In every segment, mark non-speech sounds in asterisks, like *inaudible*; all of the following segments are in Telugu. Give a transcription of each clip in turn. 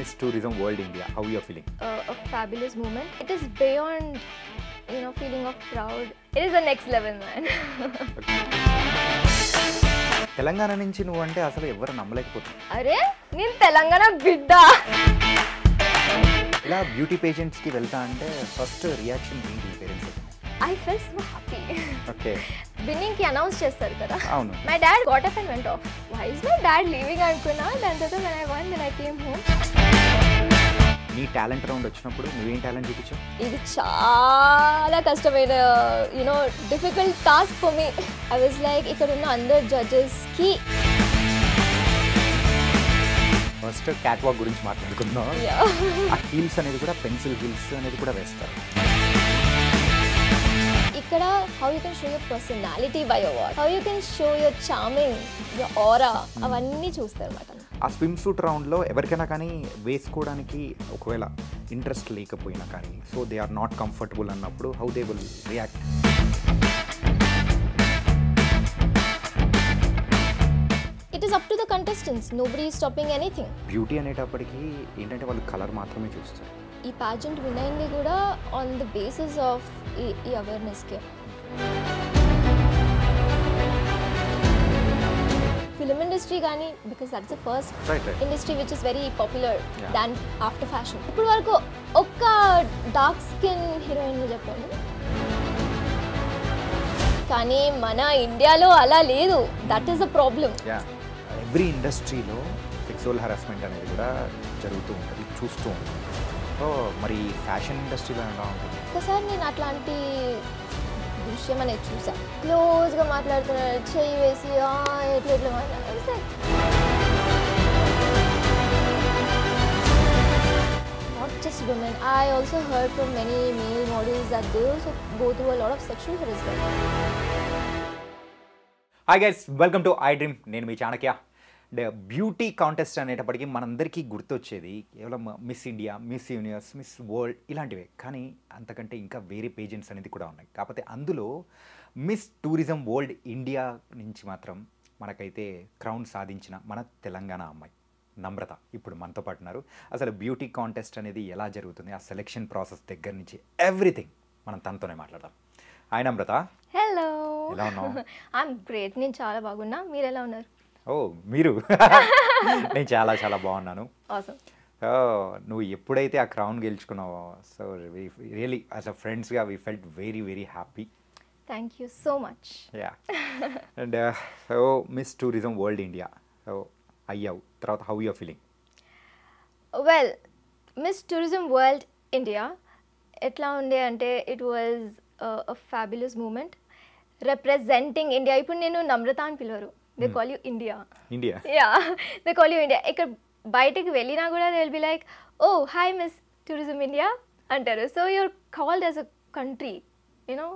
Miss Tourism World India. How you are feeling? uh, a fabulous moment. It is beyond, you know, feeling of proud. It is the next level, man. *laughs* Telangana నుంచి నువ్వు అంటే అసలు ఎవరు నమ్మలేకపోతున్నారు అరే నేను తెలంగాణ బిడ్డ ఇలా బ్యూటీ పేషెంట్స్కి వెళ్తా అంటే ఫస్ట్ రియాక్షన్ ఏంటి parents I felt so happy okay బిన్నింగ్కి announce *laughs* చేస్తారు కదా అవును my dad got up and went off why is my dad leaving అనుకున్నా దాని తర్వాత when I won then I came home నీ టాలెంట్ రౌండ్ వచ్చినప్పుడు నువ్వేం టాలెంట్ చూపించావు? ఇది చాలా కష్టమైన you know difficult task for me I was like ఇక్కడ ఉన్న అందరు జడ్జెస్కి ఫస్ట్ క్యాట్ వాక్ గురించి మాట్లాడుకుందాం. ఆ హీల్స్ అనేది కూడా పెన్సిల్ హీల్స్ అనేది కూడా వేస్తారు. ఇక్కడ how you can show your personality by your how you can show your charming your aura అవన్నీ చూస్తారు అన్నమాట ఆ స్విమ్ సూట్ రౌండ్లో ఎవరికైనా కానీ వేసుకోవడానికి ఒకవేళ ఇంట్రెస్ట్ లేకపోయినా కానీ so they are not comfortable అన్నప్పుడు how they will react it is up to the contestants nobody stopping anything beauty అనేటప్పటికీ ఏంటంటే వాళ్ళు కలర్ మాత్రమే చూస్తారు. ఈ ప్యాజెంట్ విన్ అయింది కూడా ఆన్ ద బేసిస్ ఆఫ్ ఈ ఈ అవేర్నెస్కి ఫిలిం ఇండస్ట్రీ కానీ because that's the first industry which is very popular. Than after fashion ఇప్పుడు వరకు ఒక్క డార్క్ స్కిన్ హీరోయిన్ చెప్పండి. కానీ మన ఇండియాలో అలా లేదు. That is the problem every ఇండస్ట్రీలో సెక్సువల్ హరాస్మెంట్ అనేది కూడా జరుగుతూ ఉంటుంది చూస్తూ ఉంటుంది. సో మరి ఫ్యాషన్ ఇండస్ట్రీలో ఎలా ఉంటుంది? ఒకసారి నేను అట్లాంటి దృశ్యం అనేది చూసా. క్లోజ్గా మాట్లాడుతున్నాడు చెయ్యి వేసి "ఆ, ఎట్లా ఎట్లా మాట్లాడారు not just women. I also heard from many male models that they also go through a lot of sexual harassment hi guys welcome to I dream నేను మీ చాణక్య. ద బ్యూటీ కాంటెస్ట్ అనేటప్పటికీ మనందరికీ గుర్తొచ్చేది. కేవలం Miss India Miss Universe Miss World ఇలాంటివే. కానీ అంతకంటే ఇంకా వేరే పేజెంట్స్ అనేది కూడా ఉన్నాయి. కాకపోతే అందులో మిస్ టూరిజం వరల్డ్ ఇండియా నుంచి మాత్రం మనకైతే క్రౌన్ సాధించిన మన తెలంగాణ అమ్మాయి నమ్రత ఇప్పుడు మనతో పాటు ఉన్నారు. అసలు బ్యూటీ కాంటెస్ట్ అనేది ఎలా జరుగుతుంది? ఆ సెలెక్షన్ ప్రాసెస్ దగ్గర నుంచి ఎవ్రీథింగ్ మనం తనతోనే మాట్లాడదాం. హాయ్ నమ్రత. హలో ఎలా ఉన్నావు? *laughs* ఐఎమ్ గ్రేట్ నేను చాలా బాగున్నా. మీరు ఎలా ఉన్నారు? ఓ మీరు? *laughs* నేను చాలా చాలా బాగున్నాను. నువ్వు ఎప్పుడైతే ఆ క్రౌన్ గెలుచుకున్నావో so really as a ఫ్రెండ్స్గా we felt very very happy thank you so much yeah and so Miss Tourism World India so అయ్యావు. తర్వాత how your feeling well Miss Tourism World India ఎట్లా ఉండే అంటే it was a fabulous moment representing India ఇప్పుడు నేను నమ్రత అని పిలవరు. They call you India India yeah they call you India ఇక్కడ బయటకు వెళ్ళినా కూడా they will be like oh hi Miss Tourism India అంటారు so your called as a country you know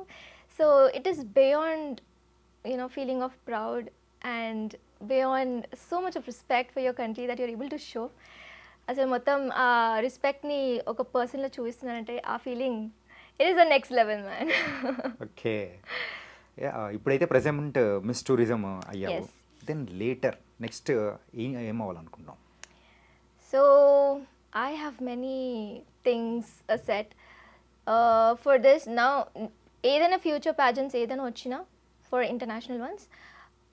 so it is beyond you know feeling of proud and beyond so much of respect for your country that your able to show అసలు మొత్తం ఆ రెస్పెక్ట్ని ఒక పర్సన్లో చూపిస్తున్నానంటే ఆ feeling it is the next level man okay ఇప్పుడైతే ప్రజెంట్ మిస్ టూరిజం అయ్యావు. దెన్ లేటర్ నెక్స్ట్ ఏం ఏం అవ్వాలనుకుంటున్నాం So I have many things uh, set. Uh, for this. Now, ఏదైనా ఫ్యూచర్ ప్యాజెంట్స్ ఏదైనా వచ్చినా for international ones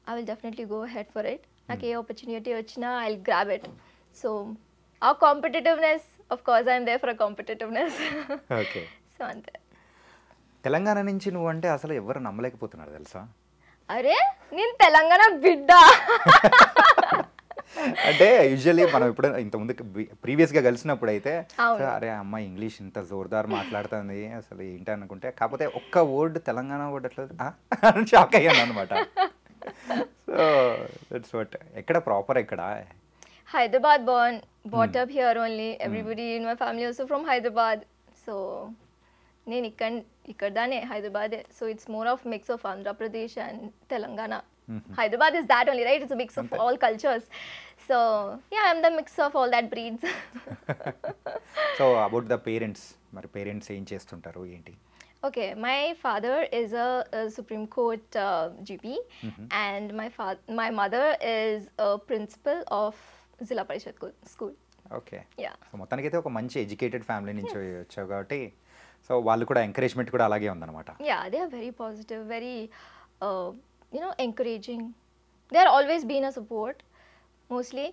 I will definitely go head for it నాకు ఏ ఆపర్చునిటీ వచ్చినా I will grab it so ఆ competitiveness of course I'm there for competitiveness okay so అంతే. తెలంగాణ నుంచి నువ్వు అంటే అసలు ఎవరు నమ్మలేకపోతున్నారు తెలుసా? అరే నేను తెలంగాణ బిడ్డ? అంటే యూజువల్లీ మనం ఇప్పుడు ఇంతకుముందు ప్రీవియస్గా కలిసినప్పుడు అయితే. "సో, అరే అమ్మాయి ఇంగ్లీష్ ఇంత జోర్దార్ మాట్లాడుతుంది అసలు ఏంటి అనుకుంటే కాకపోతే ఒక్క వర్డ్ తెలంగాణ వర్డ్ అట్లా షాక్ అయ్యాను అనమాట సో దట్స్ వాట్ ఎక్కడ ప్రాపర్ ఎక్కడ? Hyderabad born, brought up here only. Everybody in my family also from Hyderabad. So, నేను ఇక్కడ ఇక్కడదానే Hyderabad. So it's more of mix of Andhra Pradesh and Telangana Hyderabad is that only right it's mix of all cultures so yeah I'm the mix of all that breeds so about the parents మరి పేరెంట్స్ ఏం చేస్తుంటారు ఏంటి? A, a Supreme Court uh, GP, and my fa- my mother is a principal of Zilla Parishad co- School. Okay yeah మొత్తానికైతే ఒక మంచి ఎడ్యుకేటెడ్ ఫ్యామిలీ నుంచి వచ్చావు కాబట్టి సో వాళ్ళు కూడా ఎంకరేజ్మెంట్ కూడా అలాగే ఉందన్నమాట positive very uh, you know encouraging they are always been a support mostly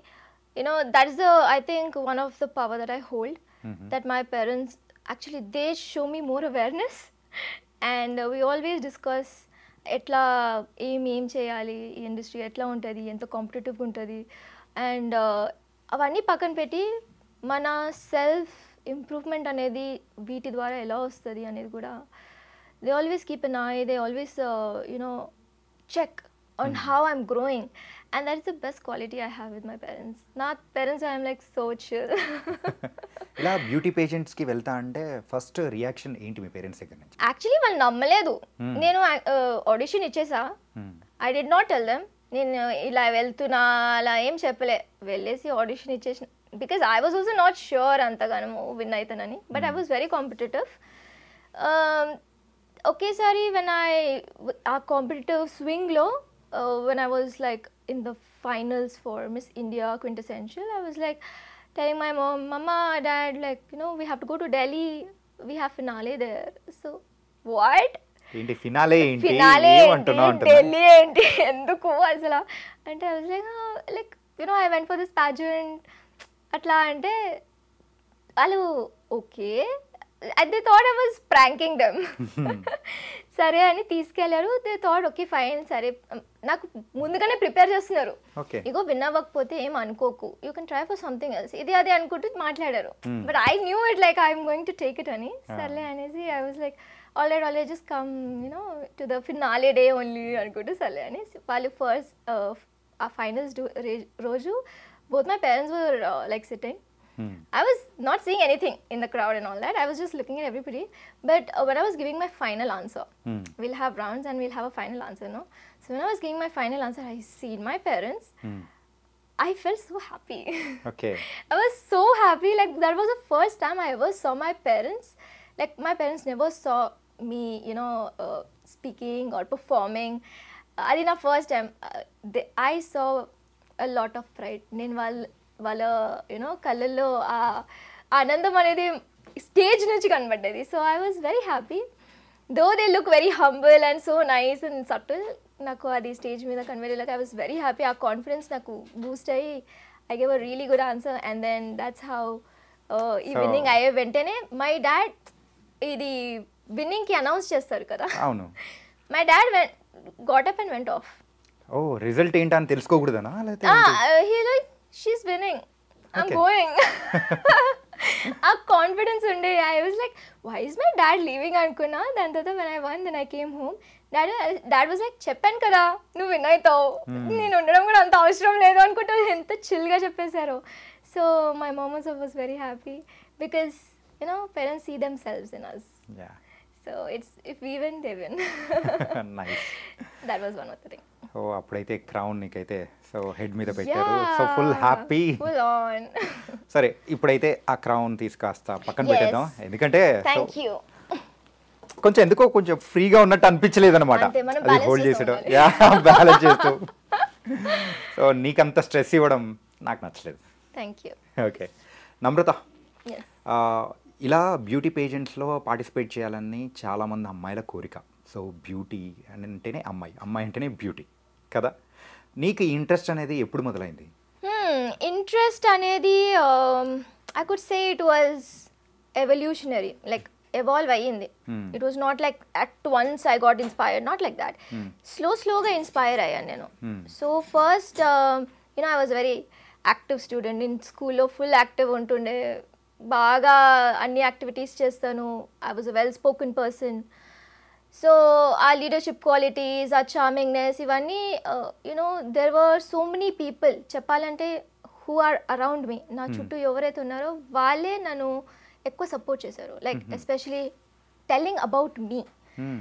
you know that's the i think one of the power that i hold Mhm. that my parents actually they show me more awareness and uh, we always discuss ఎట్లా ఏం ఏం చేయాలి ఈ ఇండస్ట్రీ ఎట్లా ఉంటుంది ఎంత కాంపిటేటివ్గా ఉంటుంది అండ్ అవన్నీ పక్కన పెట్టి మన సెల్ఫ్ ఇంప్రూవ్మెంట్ అనేది వీటి ద్వారా ఎలా వస్తుంది అనేది కూడా they always keep an eye they always you know check on how I'm growing and that is the best quality I have with my parents నా parents I'm like so chill ఇలా బ్యూటీ పేషెంట్స్కి వెళ్తా అంటే ఫస్ట్ రియాక్షన్ ఏంటి మీ పేరెంట్స్ దగ్గర నుంచి? యాక్చువల్లీ వాళ్ళు నమ్మలేదు. Hmm. నేను uh, audition ఇచ్చేసా. I did not tell them నేను ఇలా వెళ్తున్నా అలా ఏం చెప్పలే. వెళ్ళేసి ఆడిషన్ ఇచ్చేసిన because I was also not sure అంతగానో win అవుతానని but I was very competitive ఒకేసారి వెన్ ఐ ఆ competitive స్వింగ్లో when I was like in the finals for Miss India quintessential I was like telling my mom, Mama, Dad, like, you know, we have to go to Delhi. We have finale there. So, what? ఏంటి ఫినాలే ఏంటి? ఫినాలే ఏంటి? ఢిల్లీ ఏంటి? *laughs* ఎందుకు అసలు? అంటే I was like like you know I went for this pageant అట్లా అంటే వాళ్ళు okay. They thought I was pranking them సరే అని తీసుకెళ్ళారు. దే థాట్ ఓకే ఫైన్ సరే. నాకు ముందుగానే ప్రిపేర్ చేస్తున్నారు. ఇగో విన్ అవ్వకపోతే ఏం అనుకోకు. You can try for something else ఇది అది అనుకుంటూ మాట్లాడారు. But I knew it like I'm going to take it అని సర్లే అనేసి I was like already already just come you know to the finale day only అనుకుంటూ సర్లే అని వాళ్ళు ఫస్ట్ ఆ ఫైనల్స్ రోజు both my parents were uh, like sitting. Hmm. I was not seeing anything in the crowd and all that. I was just looking at everybody. But uh, when I was giving my final answer, hmm. we'll have rounds and we'll have a final answer, no? So when I was giving my final answer, I seen my parents. Hmm. I felt so happy. *laughs* Okay. I was so happy. Like that was the first time I ever saw my parents. Like my parents never saw me, you know, uh, speaking or performing. Uh, Adina, first time uh, they, I saw a lot of pride నేను వాళ్ళ వాళ్ళ యూనో కళ్ళల్లో ఆ ఆనందం అనేది స్టేజ్ నుంచి కనబడ్డది. So I was very happy though they look very humble and so nice and subtle నాకు అది స్టేజ్ మీద కన్వేలాగా I was very happy ah confidence నాకు బూస్ట్ అయ్యి I gave a really good answer and then that's how ఈ So- విన్నింగ్ అయ్యే వెంటనే మై డాడ్ ఇది విన్నింగ్కి అనౌన్స్ చేస్తారు కదా. అవును. My dad when got up and went off oh result ఏంటని తెలుసుకోకూడదనా? లేకపోతే ఏంటి? He like she's winning I'm Okay. Going *laughs* ah confidence ఉండే. I was like why is my dad leaving అనుకున్నా. దాని తర్వాత when I won then I came home daddy dad was like చెప్పాను కదా నువ్వు విన్ అవుతావు. నేను ఉండడం కూడా అంత అవసరం లేదు అనుకుంటా ఎంత చిల్గా చెప్పేశారు. So my moms was very happy because you know parents see themselves in us yeah so it's if we win they win that was one of the thing so అప్పుడైతే క్రౌన్ నీకైతే సో హెడ్ మీద పెట్టారు. సో ఫుల్ హ్యాపీ సరే ఇప్పుడైతే ఆ క్రౌన్ తీసుకాస్త పక్కన. పెట్టేద్దాం. ఎందుకంటే కొంచెం ఎందుకో కొంచెం ఫ్రీగా ఉన్నట్టు అనిపించలేదు అనమాట అది హోల్డ్ చేసేయడం. ఉండాలి. యా బ్యాలెన్స్ చేస్తూ. సో నీకంత స్ట్రెస్ ఇవ్వడం నాకు నచ్చలేదు. థ్యాంక్ యూ ఓకే నమ్రత ఇలా బ్యూటీ పేజెంట్స్లో పార్టిసిపేట్ చేయాలని చాలామంది అమ్మాయిల కోరిక. సో బ్యూటీ అని అంటేనే అమ్మాయి. అమ్మాయి అంటేనే బ్యూటీ కదా? నీకు ఇంట్రెస్ట్ అనేది ఎప్పుడు మొదలైంది? ఇంట్రెస్ట్ అనేది I could say it was evolutionary like evolve అయ్యింది. It was not like at once I got inspired not like that. Slow స్లోగా ఇన్స్పైర్ అయ్యాను నేను. So first you know I was very active student నేను స్కూల్లో ఫుల్ యాక్టివ్ ఉంటుండే. బాగా అన్ని యాక్టివిటీస్ చేస్తాను. I was a well spoken person so ah leadership qualities ah చార్మింగ్నెస్ ఇవన్నీ you know there were so many people చెప్పాలంటే హూ ఆర్ అరౌండ్ మీ నా చుట్టూ ఎవరైతే ఉన్నారో వాళ్ళే నన్ను ఎక్కువ సపోర్ట్ చేశారు. Like especially telling about me Hmm.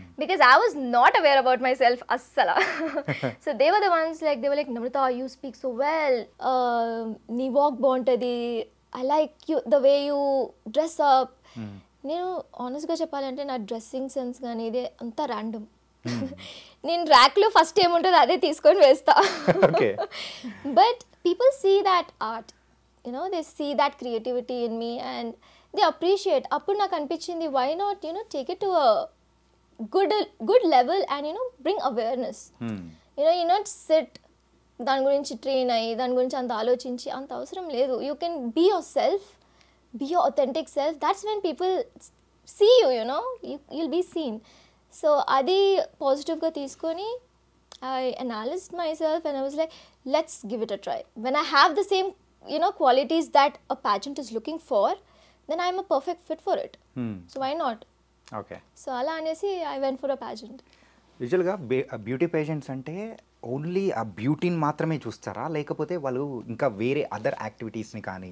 was not aware about myself assala. *laughs* so they were the ones like they were like Namrata, you speak so well. Uh, నీ వాక్ బాగుంటుంది. I like you the way you dress up నేను ఆనెస్ట్గా చెప్పాలంటే నా డ్రెస్సింగ్ సెన్స్ కానీ ఇది అంతా ర్యాండమ్ *laughs* నేను ర్యాక్లో ఫస్ట్ ఏముంటుందో అదే తీసుకొని వేస్తా. But people see that art you know they see that creativity in me and they appreciate అప్పుడు నాకు అనిపించింది why not you know take it to good good level and you know bring awareness you know you not set దాని గురించి ట్రైన్ అయ్యి దాని గురించి అంత ఆలోచించి అంత అవసరం లేదు. You can be yourself be your authentic self that's when people see you you know you'll be seen so అది పాజిటివ్గా తీసుకొని I analysed myself and I was like let's give it a try when I have the same you know qualities that a pageant is looking for then I'm a perfect fit for it so why not okay so అలా అనేసి I went for a pageant యూజువల్గా బ్యూటీ పేషెంట్స్ అంటే ఓన్లీ ఆ బ్యూటీని మాత్రమే చూస్తారా? లేకపోతే వాళ్ళు ఇంకా వేరే అదర్ యాక్టివిటీస్ని కానీ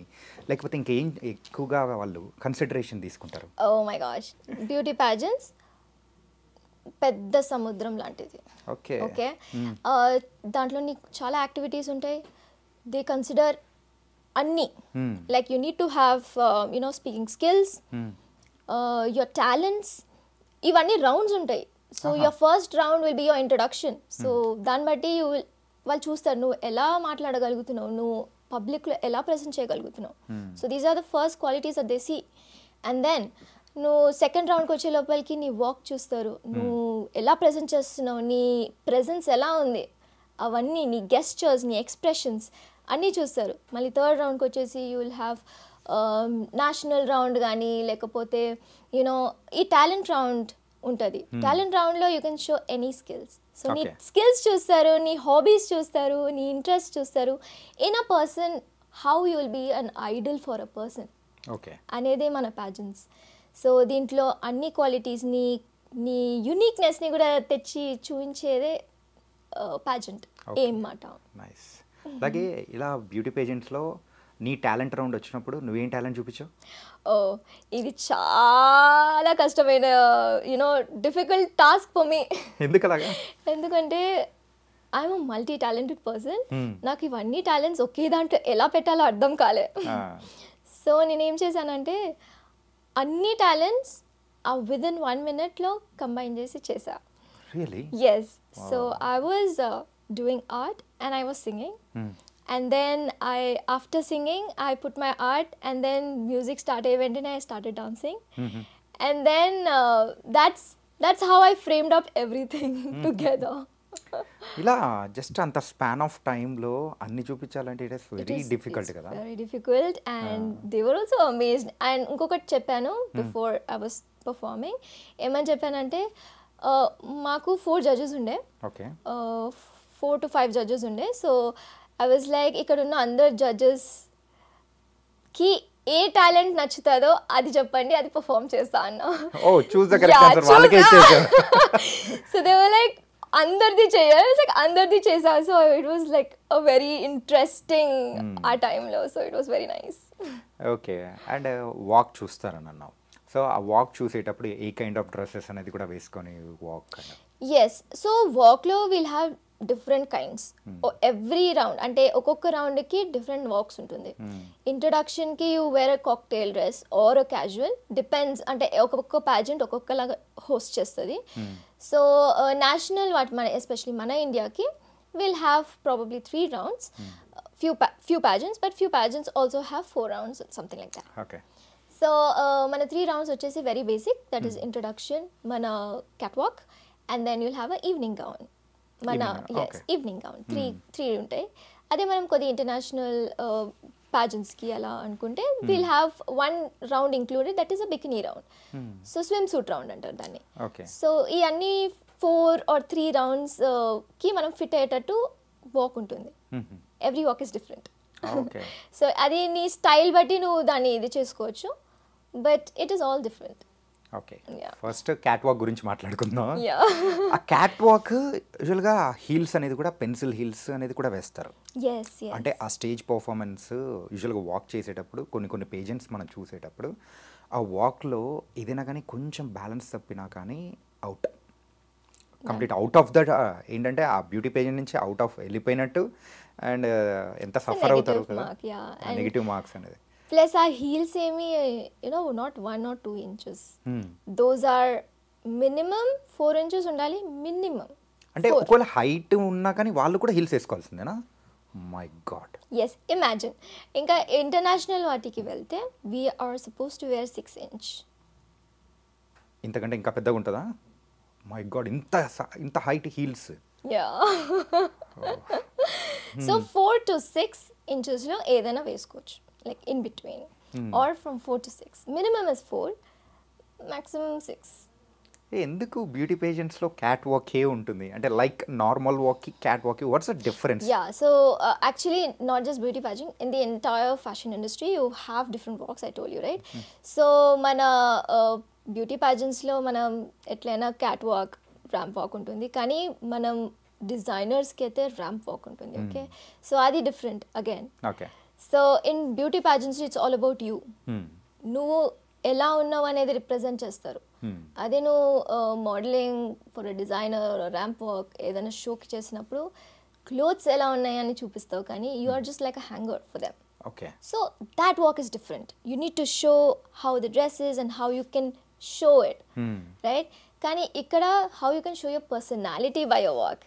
లేకపోతే ఇంకేం ఎక్కువగా వాళ్ళు కన్సిడరేషన్ తీసుకుంటారు? Oh my gosh beauty pageants పెద్ద సముద్రం లాంటిది. ఓకే. ఓకే? దాంట్లో నీకు చాలా యాక్టివిటీస్ ఉంటాయి. దే కన్సిడర్ అన్నీ. Like you need to have you know speaking skills. Your talents. ఇవన్నీ రౌండ్స్ ఉంటాయి. So. Your first round will be your introduction. So దాన్ని బట్టి యూ విల్ వాళ్ళు చూస్తారు నువ్వు ఎలా మాట్లాడగలుగుతున్నావు? నువ్వు పబ్లిక్లో ఎలా present చేయగలుగుతున్నావు? So these are the first qualities are they see. And then నువ్వు సెకండ్ రౌండ్కి వచ్చే లోపలికి నీ వాక్ చూస్తారు. నువ్వు ఎలా ప్రజెంట్ చేస్తున్నావు? నీ ప్రెజెన్స్ ఎలా ఉంది? అవన్నీ నీ గెస్చర్స్ నీ ఎక్స్ప్రెషన్స్ అన్నీ చూస్తారు. మళ్ళీ థర్డ్ రౌండ్కి వచ్చేసి you will have national round కానీ లేకపోతే యూనో ఈ టాలెంట్ రౌండ్ ఉంటుంది. టాలెంట్ రౌండ్లో you can show any skills so నీ. స్కిల్స్ చూస్తారు నీ హాబీస్ చూస్తారు నీ ఇంట్రెస్ట్ చూస్తారు. In a person how you will be an idol for a person okay అనేదే మన ప్యాజెంట్స్ సో దీంట్లో అన్ని క్వాలిటీస్ నీ నీ యునిక్నెస్ని కూడా తెచ్చి చూపించేదే Okay. ఏం మాట నైస్ అలాగే ఇలా బ్యూటీ పేజెంట్స్లో నీ టాలెంట్ రౌండ్ వచ్చినప్పుడు నువ్వేం టాలెంట్ చూపించావు? ఓ ఇది చాలా కష్టమైన you know difficult task for me ఎందుకు అలాగా ఎందుకంటే ఐఎమ్ మల్టీ టాలెంటెడ్ పర్సన్. నాకు ఇవన్నీ టాలెంట్స్ ఒకే దాంట్లో ఎలా పెట్టాలో అర్థం కాలే. సో నేనేం చేశానంటే అన్ని టాలెంట్స్ ఆ విద్ ఇన్ వన్ మినిట్లో కంబైన్ చేసి చేసా really yes so I was doing art and I was singing and then i after singing i put my art and then music started went and i started dancing and then uh, that's that's how i framed up everything together ఇలా జస్ట్ అంత స్పాన్ ఆఫ్ టైంలో అన్ని చూపించాలంటే ఇట్ ఇస్ వెరీ డిఫికల్ట్ కదా. very difficult and they were also amazed. And ఇంకొకటి చెప్పాను బిఫోర్ ఐ వాస్ పర్ఫార్మింగ్ ఏమని చెప్పానంటే మాకు ఫోర్ జడ్జెస్ ఉండే. Okay four to five judges ఉండే. సో ఐ వాజ్ లైక్ ఇక్కడ ఉన్న అందరు జడ్జెస్కి ఏ టాలెంట్ నచ్చుతుందో అది చెప్పండి అది పర్ఫామ్ చేస్తా అన్న. The so they were like అందరిది చేయాలి. లైక్ అందరిది చేసా so it was like a very interesting ఆ టైంలో so it was very nice okay and walk చూస్తారని అన్నావు సో ఆ వాక్ చూసేటప్పుడు ఏ కైండ్ ఆఫ్ డ్రెస్సెస్ అనేది కూడా వేసుకొని walk yes so వాక్లో will have different kinds. Every round అంటే ఒక్కొక్క రౌండ్కి డిఫరెంట్ వాక్స్ ఉంటుంది. ఇంట్రడక్షన్కి you wear a cocktail dress or a casual depends అంటే ఒక్కొక్క ప్యాజెంట్ ఒక్కొక్కలాగా హోస్ట్ చేస్తుంది. సో నేషనల్ వాటి మన ఎస్పెషలీ మన ఇండియాకి will have probably three rounds. Few few pageants but few pageants also have four rounds something like that. Okay so మన త్రీ రౌండ్స్ వచ్చేసి very basic. That is introduction మన catwalk and then you'll have a evening gown. మన yes. Evening gown three three ఉంటాయి అదే మనం కొద్ది ఇంటర్నేషనల్ ప్యాజెంట్స్కి అలా అనుకుంటే will have one round included that is a bikini round so swimsuit round అంటారు దాన్ని. సో ఈ అన్ని ఫోర్ ఆర్ త్రీ రౌండ్స్కి మనం ఫిట్ అయ్యేటట్టు వాక్ ఉంటుంది. Every walk is different so అది నీ స్టైల్ బట్టి నువ్వు దాన్ని ఇది చేసుకోవచ్చు. But it is all different okay. First catwalk గురించి మాట్లాడుకుందాం. *laughs* ఆ క్యాట్ వాక్ యూజువల్గా హీల్స్ అనేది కూడా పెన్సిల్ హీల్స్ అనేది కూడా వేస్తారు. అంటే ఆ స్టేజ్ పర్ఫార్మెన్స్ యూజువల్గా వాక్ చేసేటప్పుడు కొన్ని కొన్ని పేజెంట్స్ మనం చూసేటప్పుడు ఆ వాక్లో ఏదైనా కానీ కొంచెం బ్యాలెన్స్ తప్పినా కానీ out complete out of that ఏంటంటే ఆ బ్యూటీ పేజెంట్ నుంచి అవుట్ ఆఫ్ వెళ్ళిపోయినట్టు అండ్ ఎంత సఫర్ అవుతారు కదా. నెగిటివ్ మార్క్స్ అనేది. ప్లస్ ఆ హీల్స్ ఏమి you know not one or two inches. Those are minimum four inches ఉండాలి మినిమం అంటే ఒకవేళ హైట్ ఉన్నా కానీ వాళ్ళు కూడా హీల్స్ వేసుకోవాల్సిందేనా? మై గాడ్ ఎస్ ఇమాజిన్ ఇంకా ఇంటర్నేషనల్ వాటికి వెళ్తే we're suppose to wear six inch ఇంతకంటే ఇంకా పెద్దగా ఉంటుందా? మై గాడ్ ఇంత ఇంత height heels yeah so four to six ఇంచెస్లో ఏదైనా వేసుకోవచ్చు. Like in between or from four to six minimum is four maximum six ఎందుకు బ్యూటీ పేజెంట్స్లో క్యాట్ వాకే ఉంటుంది? అంటే లైక్ నార్మల్ వాక్కి క్యాట్ వాక్కి what's the difference Yeah, so uh, actually, not just beauty pageant, in the entire fashion industry, you have different walks, I told you, right? So, మన బ్యూటీ ప్యాజెంట్స్లో మనం ఎట్లయినా క్యాట్ వాక్ ర్యాంప్ వాక్ ఉంటుంది. కానీ మనం డిజైనర్స్కి అయితే ర్యాంప్ వాక్ ఉంటుంది ఓకే సో అది different again okay so in beauty pageants it's all about you నువ్వు ఎలా ఉన్నావు అనేది రిప్రజెంట్ చేస్తారు. అదే నువ్వు modelling for designer ramp walk ఏదైనా షోకి చేసినప్పుడు క్లోత్స్ ఎలా ఉన్నాయని చూపిస్తావు కానీ you are just like a hanger for them okay so that walk is different you need to show how the dress is and how you can show it right కానీ ఇక్కడ how you can show your personality by your walk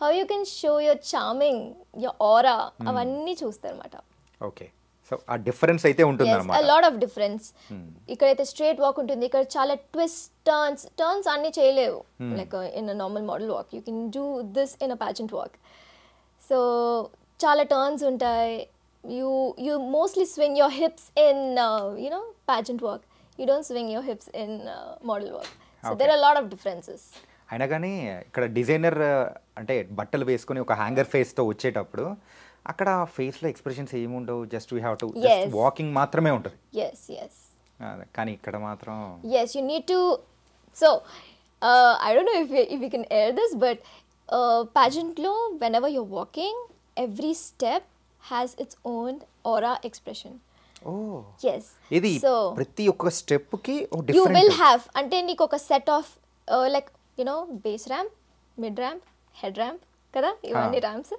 how you can show your charming your aura అవన్నీ చూస్తారన్నమాట. ఓకే. సో ఆ డిఫరెన్స్ అయితే ఉంటుంది ఎస్ అ అనమాట లాట్ ఆఫ్ డిఫరెన్స్ ఇక్కడైతే స్ట్రేట్ వాక్ ఉంటుంది. ఇక్కడ చాలా ట్విస్ట్ టర్న్స్ టర్న్స్ అన్ని చేయలేవు. Like in a normal model walk you can do this in a pageant walk so చాలా టర్న్స్ ఉంటాయి. You you mostly swing your hips in you know pageant walk you don't swing your hips in model walk so there are lot of differences అయినా కానీ ఇక్కడ డిజైనర్ అంటే బట్టలు వేసుకొని ఒక హ్యాంగర్ ఫేస్తో వచ్చేటప్పుడు అక్కడ ఫేస్లో ఎక్స్ప్రెషన్స్ ఏముండవు just we have to. Walking మాత్రమే ఉంటుంది ఎస్ ఎస్ కానీ ఇక్కడ మాత్రం yes you need to so uh, i don't know if you, if you can air this but uh, pageant law whenever you're walking every step has its own aura expression oh yes ఇది ప్రతి ఒక్క ఒక you will డిఫరెంట్ have అంటే నీకు ఒక set of like you know base ramp mid ramp head ramp కదా? ఇవన్నీ. ర్యాంప్స్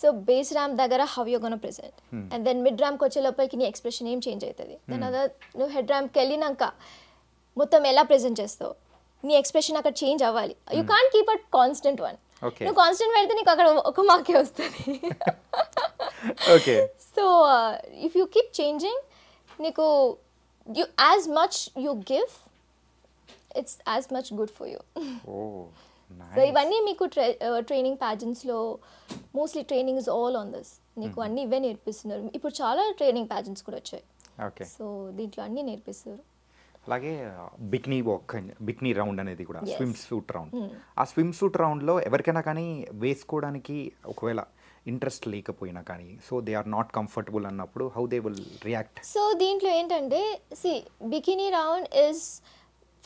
సో బేస్ ర్యాంప్ దగ్గర how you gonna present and then mid ర్యాంప్కి వచ్చే లోపలికి నీ ఎక్స్ప్రెషన్ ఏం చేంజ్ అవుతుంది? దెన్ అదర్ నువ్వు హెడ్ ర్యాంప్కి వెళ్ళినాక మొత్తం ఎలా ప్రెజెంట్ చేస్తావు? నీ ఎక్స్ప్రెషన్ అక్కడ చేంజ్ అవ్వాలి. You can't keep at constant one. నువ్వు కాన్స్టెంట్ పెడితే నీకు అక్కడ ఒక మార్కే వస్తుంది. So if you keep changing నీకు you as much you give it's as much good for you so ఇవన్నీ మీకు training ప్యాజెంట్స్లో mostly training is all on this నీకు అన్ని ఇవే నేర్పిస్తున్నారు. ఇప్పుడు చాలా ట్రైనింగ్ ప్యాజెంట్స్ కూడా వచ్చాయి. ఓకే సో దీంట్లో అన్నీ నేర్పిస్తారు. అలాగే బిక్నీ వాక్ బిక్నీ రౌండ్ అనేది కూడా. స్విమ్ సూట్ రౌండ్ ఆ స్విమ్ సూట్ రౌండ్లో ఎవరికైనా కానీ వేసుకోవడానికి ఒకవేళ ఇంట్రెస్ట్ లేకపోయినా కానీ so they are not comfortable అన్నప్పుడు how they will react so దీంట్లో ఏంటంటే C bikini round is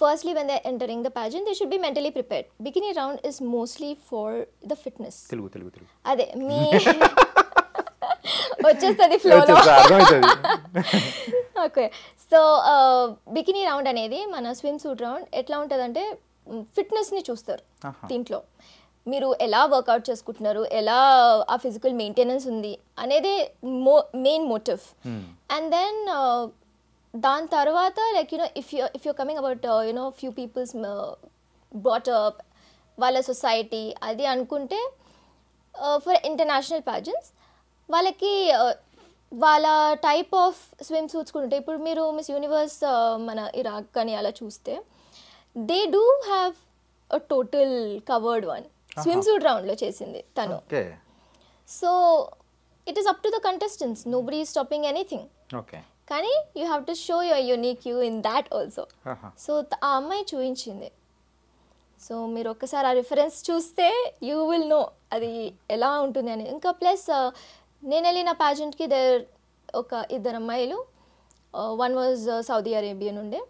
firstly when they entering the pageant they should be mentally prepared bikini round is mostly for the fitness Telugu Telugu Telugu. అదే *laughs* మీ వచ్చేస్తుంది ఫ్లోలో ఓకే సో బికినీ రౌండ్ అనేది మన స్విమ్ సూట్ రౌండ్ ఎట్లా ఉంటుందంటే ఫిట్నెస్ని చూస్తారు. దీంట్లో. మీరు ఎలా వర్కౌట్ చేసుకుంటున్నారు ఎలా ఆ ఫిజికల్ మెయింటెనెన్స్ ఉంది అనేది మో మెయిన్ మోటివ్ అండ్ దెన్ దాని తర్వాత like you know if you if you coming about you know few peoples బాటప్ వాళ్ళ సొసైటీ అది అనుకుంటే ఫర్ ఇంటర్నేషనల్ ప్యాజెంట్స్ వాళ్ళకి uh, వాళ్ళ టైప్ ఆఫ్ స్విమ్ సూట్స్ కూడా ఉంటాయి. ఇప్పుడు మీరు మిస్ యూనివర్స్ మన ఇరాక్ కానీ అలా చూస్తే they do have a total covered one swimsuit రౌండ్లో చేసింది తను. So it is up to the contestants nobody stopping anything okay. కానీ you have to show your unique you in that also so ఆ అమ్మాయి చూపించింది సో మీరు ఒక్కసారి ఆ రిఫరెన్స్ చూస్తే యూ విల్ నో అది ఎలా ఉంటుంది అని. ఇంకా ప్లస్ నేను వెళ్ళిన ప్యాజెంట్కి దేర్ ఒక ఇద్దరు అమ్మాయిలు వన్ వాజ్ సౌదీ అరేబియన్ ఉండే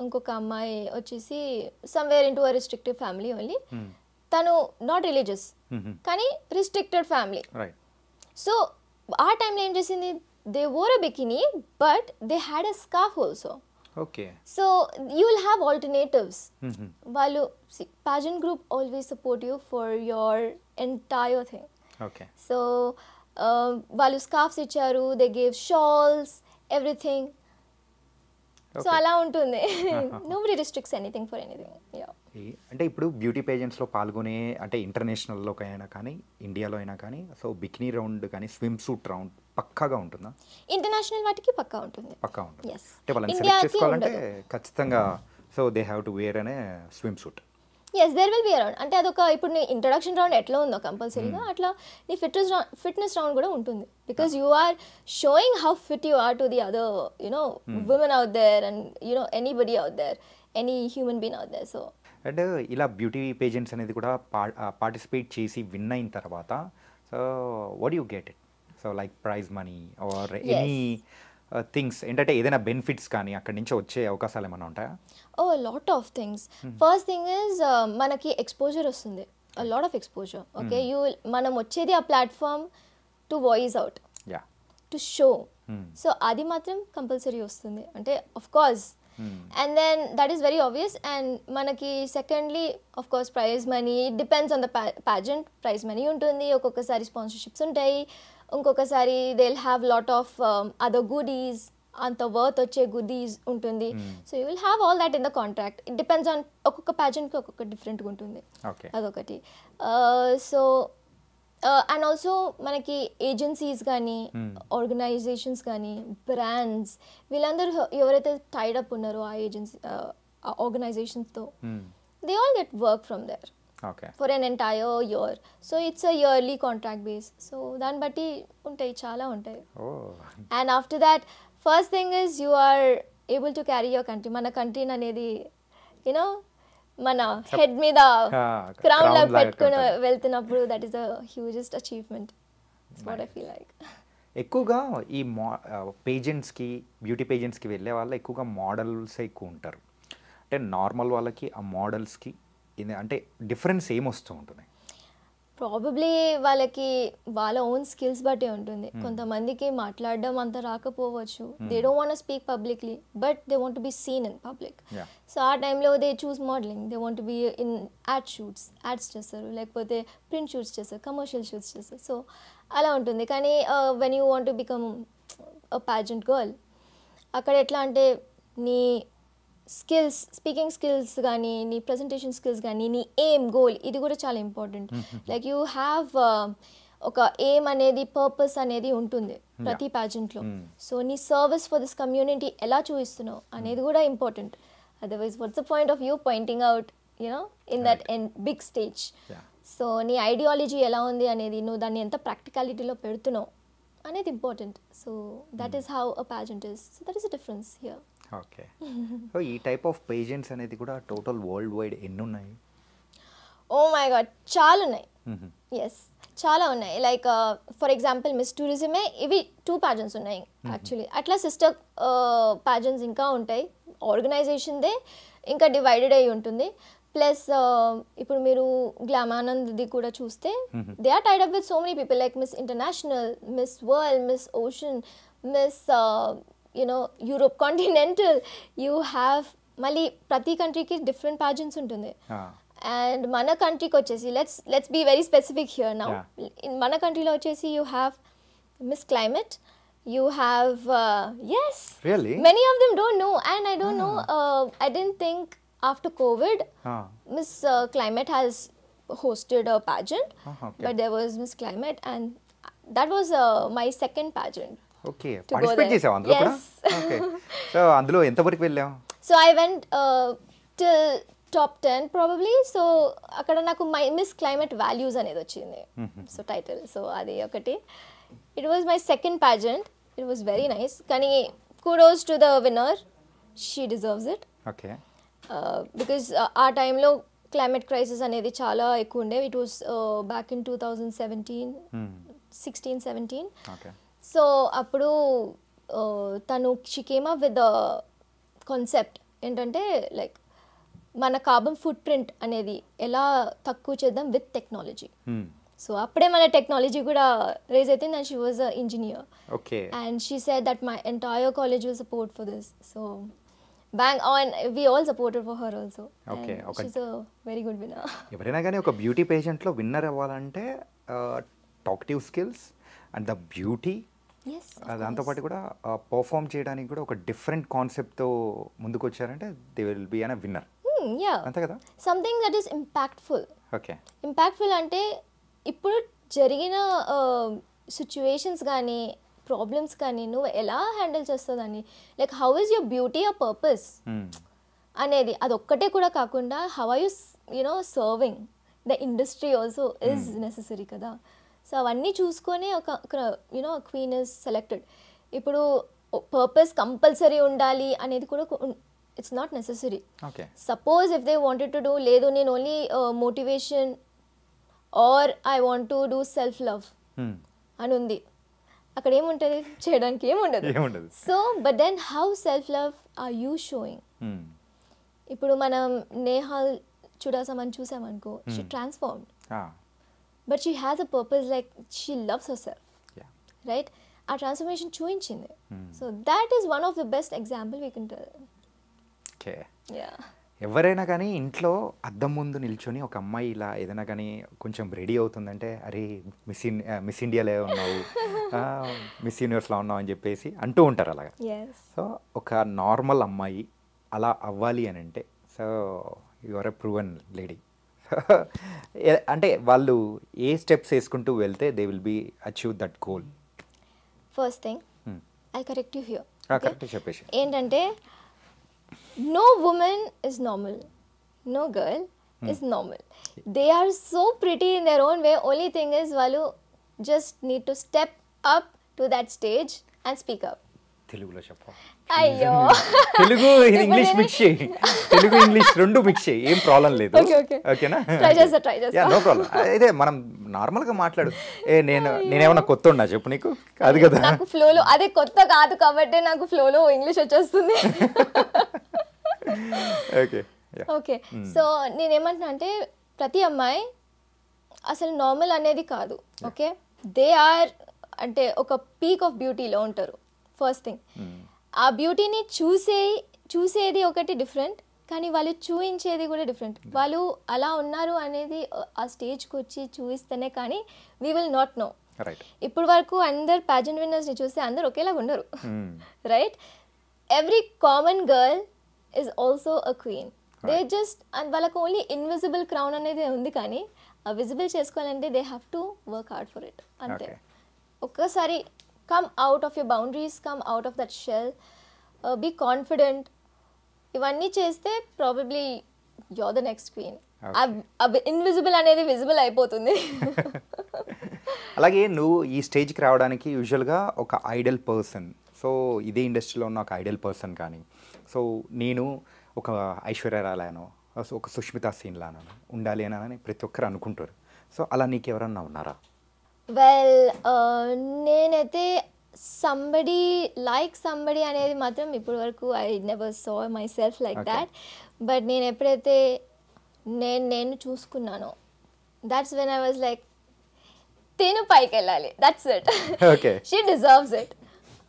ఇంకొక అమ్మాయి వచ్చేసి somewhere in to a restrictive family only తను నాట్ రిలీజియస్ కానీ రిస్ట్రిక్టెడ్ ఫ్యామిలీ సో ఆ టైంలో ఏం చేసింది? They wore a bikini but they had a scarf also okay so you will have alternatives వాళ్ళు pageant group always support you for your entire thing okay so వాళ్ళు స్కార్ఫ్స్ ఇచ్చారు they gave shawls everything so Okay. అలా ఉంటుంది. No restricts anything for anything అంటే ఇప్పుడు బ్యూటీ పేజెంట్స్లో పాల్గొనే అంటే ఇంటర్నేషనల్లో అయినా కానీ ఇండియాలో అయినా కానీ సో బికినీ రౌండ్ కానీ స్విమ్ సూట్ రౌండ్ పక్కాగా ఉంటుందా? ఇంటర్నేషనల్ వాటికి పక్కా ఉంటుంది. పక్కా ఉంటుంది. అంటే వాళ్ళని సెలెక్ట్ చేసుకోవాలంటే. ఖచ్చితంగా so they have to wear అనే swimsuit. Yes there will be around అంటే అదొక ఇప్పుడు నీ ఇంట్రొడక్షన్ రౌండ్ ఎట్లా ఉందో కంపల్సరీగా అట్లా నీ ఫిట్నెస్ రౌండ్ ఫిట్నెస్ రౌండ్ కూడా ఉంటుంది. Because you are showing how fit you are to the other you know women out there and you know anybody out there any human being out there so and ఇలా బ్యూటీ పేజెంట్స్ అనేది కూడా పార్టిసిపేట్ చేసి విన్ అయిన తర్వాత so what you get it so like prize money or any things ఏంటంటే ఏదైనా బెనిఫిట్స్ కానీ అక్కడి నుంచి వచ్చే అవకాశాలు ఏమైనా ఉంటాయా? ఓ lot of things first thing is మనకి ఎక్స్పోజర్ వస్తుంది. Lot of exposure okay you మనం వచ్చేది ఆ platform to voice out yeah to show. So అది మాత్రం కంపల్సరీ వస్తుంది. అంటే of course and then that is very obvious and మనకి secondly of course prize money depends on the pageant prize money ఉంటుంది. ఒక్కొక్కసారి స్పాన్సర్షిప్స్ ఉంటాయి. ఇంకొకసారి they will have lot of other goodies అంత వర్త్ వచ్చే గుడీస్ ఉంటుంది. So you will have all that in the contract it depends on ఒక్కొక్క ప్యాజెంట్కి ఒక్కొక్క డిఫరెంట్గా ఉంటుంది. అదొకటి. సో అండ్ ఆల్సో మనకి ఏజెన్సీస్ కానీ ఆర్గనైజేషన్స్ కానీ బ్రాండ్స్ వీళ్ళందరూ ఎవరైతే టైడ్ అప్ ఉన్నారో ఆ agency ఆర్గనైజేషన్స్తో they all get work from there okay for an entire year so it's a yearly contract base so దాన్ని బట్టి ఉంటాయి చాలా ఉంటాయి. And after that first thing is you are able to carry your country మన కంట్రీని అనేది యూనో మన హెడ్ మీద క్రౌన్ *laughs* లాగా పెట్టుకుని. వెళ్తున్నప్పుడు that is the hugest achievement what I feel like ఎక్కువగా ఈ మో పేజెంట్స్కి బ్యూటీ పేజెంట్స్కి వెళ్ళే వాళ్ళు ఎక్కువగా మోడల్సే ఎక్కువ ఉంటారు? అంటే నార్మల్ వాళ్ళకి ఆ మోడల్స్కి అంటే డిఫరెన్స్ ఏమొస్తూ ఉంటుంది ప్రాబబ్లీ వాళ్ళకి వాళ్ళ ఓన్ స్కిల్స్ బట్టే ఉంటుంది. కొంతమందికి మాట్లాడడం అంత రాకపోవచ్చు. They don't want speak publicly but they want be seen in public. So ఆ టైంలో they choose modelling they want be in ad shoots ads చేస్తారు. లేకపోతే ప్రింట్ షూట్స్ చేస్తారు కమర్షియల్ షూట్స్ చేస్తారు. సో అలా ఉంటుంది. కానీ when you want become a pageant girl అక్కడ ఎట్లా అంటే నీ స్కిల్స్ స్పీకింగ్ స్కిల్స్ కానీ నీ ప్రజెంటేషన్ స్కిల్స్ కానీ నీ ఎయిమ్ గోల్ ఇది కూడా చాలా ఇంపార్టెంట్ లైక్ యూ హ్యావ్ ఒక ఎయిమ్ అనేది పర్పస్ అనేది ఉంటుంది ప్రతి ప్యాజెంట్లో సో నీ సర్వీస్ ఫర్ దిస్ కమ్యూనిటీ ఎలా చూపిస్తున్నావు అనేది కూడా important otherwise what's the point of view pointing out you know in that an big stage. So నీ ఐడియాలజీ ఎలా ఉంది అనేది నువ్వు దాన్ని ఎంత ప్రాక్టికాలిటీలో పెడుతున్నావు అనేది important so that is how a pageant is so that is a difference here okay. *laughs* So ఈ టైప్ ఆఫ్ పేజెంట్స్ అనేది కూడా టోటల్ వరల్డ్ వైడ్ ఎన్ని ఉన్నాయి ఓ మై గాడ్ చాలా ఉన్నాయి. ఎస్ చాలా ఉన్నాయి. లైక్ ఫర్ ఎగ్జాంపుల్ మిస్ టూరిజమే ఇవి టూ ప్యాజెంట్స్ ఉన్నాయి యాక్చువల్లీ అట్లా సిస్టర్ ప్యాజెంట్స్ ఇంకా ఉంటాయి. ఆర్గనైజేషన్దే ఇంకా డివైడెడ్ అయి ఉంటుంది. ప్లస్ ఇప్పుడు మీరు గ్లామానంద్ది కూడా చూస్తే they are tied up with so many people like miss international miss world miss ocean miss you know Europe continental you have మళ్ళీ ప్రతి కంట్రీకి డిఫరెంట్ ప్యాజెంట్స్ ఉంటుంది Ah. అండ్ మన కంట్రీకి వచ్చేసి let's let's be very specific here now Yeah. మన కంట్రీలో వచ్చేసి you have miss climate you have yes Really? Many of them don't know and I don't know I don't think after COVID Ah. Miss climate has hosted a pageant Ah, okay. but there was miss climate and that was uh, my second pageant okay participate. చేసావు అందులో కూడా. ఓకే సో *laughs* అందులో ఎంతవరకు వెళ్ళావు? So I went till top ten probably so అక్కడ నాకు మై మిస్ క్లైమేట్ వాల్యూస్ అనేది వచ్చింది. సో టైటిల్ సో అది ఒకటి. It was my second pageant it was very nice కానీ kudos to the winner she deserves it okay because ఆ టైంలో క్లైమేట్ క్రైసిస్ అనేది చాలా ఎక్కువ ఉండే. It was back in two thousand seventeen sixteen seventeen so అప్పుడు తను she came up with concept ఏంటంటే లైక్ మన కార్బన్ ఫుట్ ప్రింట్ అనేది ఎలా తక్కువ చేద్దాం విత్ టెక్నాలజీ సో అప్పుడే మన టెక్నాలజీ కూడా రేజ్ అవుతుంది and she was a engineer okay and she said that my entire college will support for this so bank on we all supported for her also Okay, okay. She's a very good winner ఎవరైనా కానీ ఒక బ్యూటీ పేషెంట్లో విన్నర్ అవ్వాలంటే talkative skills and the beauty yes దాంతోపాటు కూడా పర్ఫామ్ చేయడానికి కూడా ఒక డిఫరెంట్ కాన్సెప్ట్తో ముందుకు వచ్చారంటే they will be an winner yeah అంతే కదా? Something that is impactful okay impactful అంటే ఇప్పుడు జరిగిన సిచ్యువేషన్స్ కానీ ప్రాబ్లమ్స్ కానీ నువ్వు ఎలా హ్యాండిల్ చేస్తుందని like how is your beauty ఆ పర్పస్ అనేది అదొక్కటే కూడా కాకుండా how are you you know serving the industry also is necessary కదా? సో అవన్నీ చూసుకొని ఒక you know queen is selected ఇప్పుడు పర్పస్ కంపల్సరీ ఉండాలి అనేది కూడా it's not necessary suppose if they wanted to do లేదు నేను only motivation or I want to do self love అని ఉంది. అక్కడ ఏముంటుంది? చేయడానికి ఏముండదు. ఏముండదు. So but then how self love are you showing ఇప్పుడు మనం నేహాల్ చూడాసమని చూసామనుకో she transformed but she has a purpose like she loves herself right ఆ ట్రాన్స్ఫర్మేషన్ చూపించింది so that is one of the best example we can tell okay yeah ఎవరైనా కానీ ఇంట్లో అద్దం ముందు నిల్చొని ఒక అమ్మాయి ఇలా ఏదైనా కానీ కొంచెం రెడీ అవుతుందంటే అరే మిస్ ఇన్ మిస్ ఇండియాలో ఉన్నావు. మిస్ యూనివర్స్లో ఉన్నావు అని చెప్పేసి అంటూ ఉంటారు అలాగా. సో ఒక నార్మల్ అమ్మాయి అలా అవ్వాలి అని అంటే so your a proven lady *laughs* అంటే వాళ్ళు ఏ స్టెప్స్ వేసుకుంటూ వెళ్తే they will be achieve that goal first thing I correct you here correct చెప్పేసి. ఏంటంటే no woman is normal no girl is normal they are so pretty in their own way only thing is వాళ్ళు just need to step up to that stage and speak up తెలుగులో చెప్పు. అయ్యో. తెలుగు *laughs* ఇంగ్లీష్ మిక్స్ చేయి. తెలుగు ఇంగ్లీష్ రెండు మిక్స్ చేయి. ఏం ప్రాబ్లం లేదు. ఓకేనా. నో ప్రాబ్లం *laughs* ఇదే మనం నార్మల్గా మాట్లాడు. ఏ నేను నేనేమన్నా కొత్త ఉన్నా చెప్పు నీకు? అది కదా. నాకు ఫ్లోలో అదే కొత్త కాదు కాబట్టి నాకు ఫ్లోలో ఇంగ్లీష్ వచ్చేస్తుంది. ఓకే ఓకే సో నేనేమంటున్నా అంటే ప్రతి అమ్మాయి అసలు నార్మల్ అనేది కాదు ఓకే దే ఆర్ అంటే ఒక పీక్ ఆఫ్ బ్యూటీలో ఉంటారు. ఫస్ట్ థింగ్ ఆ బ్యూటీని చూసే చూసేది ఒకటి డిఫరెంట్ కానీ వాళ్ళు చూయించేది కూడా డిఫరెంట్ వాళ్ళు అలా ఉన్నారు అనేది ఆ స్టేజ్కి వచ్చి చూపిస్తేనే కానీ వీ విల్ నాట్ నో ఇప్పుడు వరకు అందరు ప్యాజెంట్ విన్నర్స్ని చూస్తే అందరు ఒకేలాగా ఉండరు. Right every common girl is also a queen they just and వాళ్ళకు ఓన్లీ ఇన్విజిబుల్ క్రౌన్ అనేది ఉంది కానీ విజిబుల్ చేసుకోవాలంటే they have to work hard for it అంతే. ఒక్కసారి come out of your boundaries come out of that shell be confident ఇవన్నీ చేస్తే probably you're the next queen invisible అనేది విజిబుల్ అయిపోతుంది. *laughs* అలాగే నువ్వు ఈ స్టేజ్కి రావడానికి యూజువల్గా ఒక ఐడల్ పర్సన్ సో ఇదే ఇండస్ట్రీలో ఉన్న ఒక ఐడల్ పర్సన్ కానీ. సో నేను ఒక ఐశ్వర్య రాయలానో ఒక సుష్మితా సీన్ లానో ఉండాలి అని ప్రతి ఒక్కరు అనుకుంటారు. సో అలా నీకు ఎవరన్నా ఉన్నారా? వెల్ నేనైతే సంబడి లైక్ సంబడి అనేది మాత్రం ఇప్పటి వరకు I never saw myself like. That but నేను ఎప్పుడైతే నేను నేను చూసుకున్నానో that's when I was like తిను పైకి వెళ్ళాలి that's it *laughs* Okay. She deserves it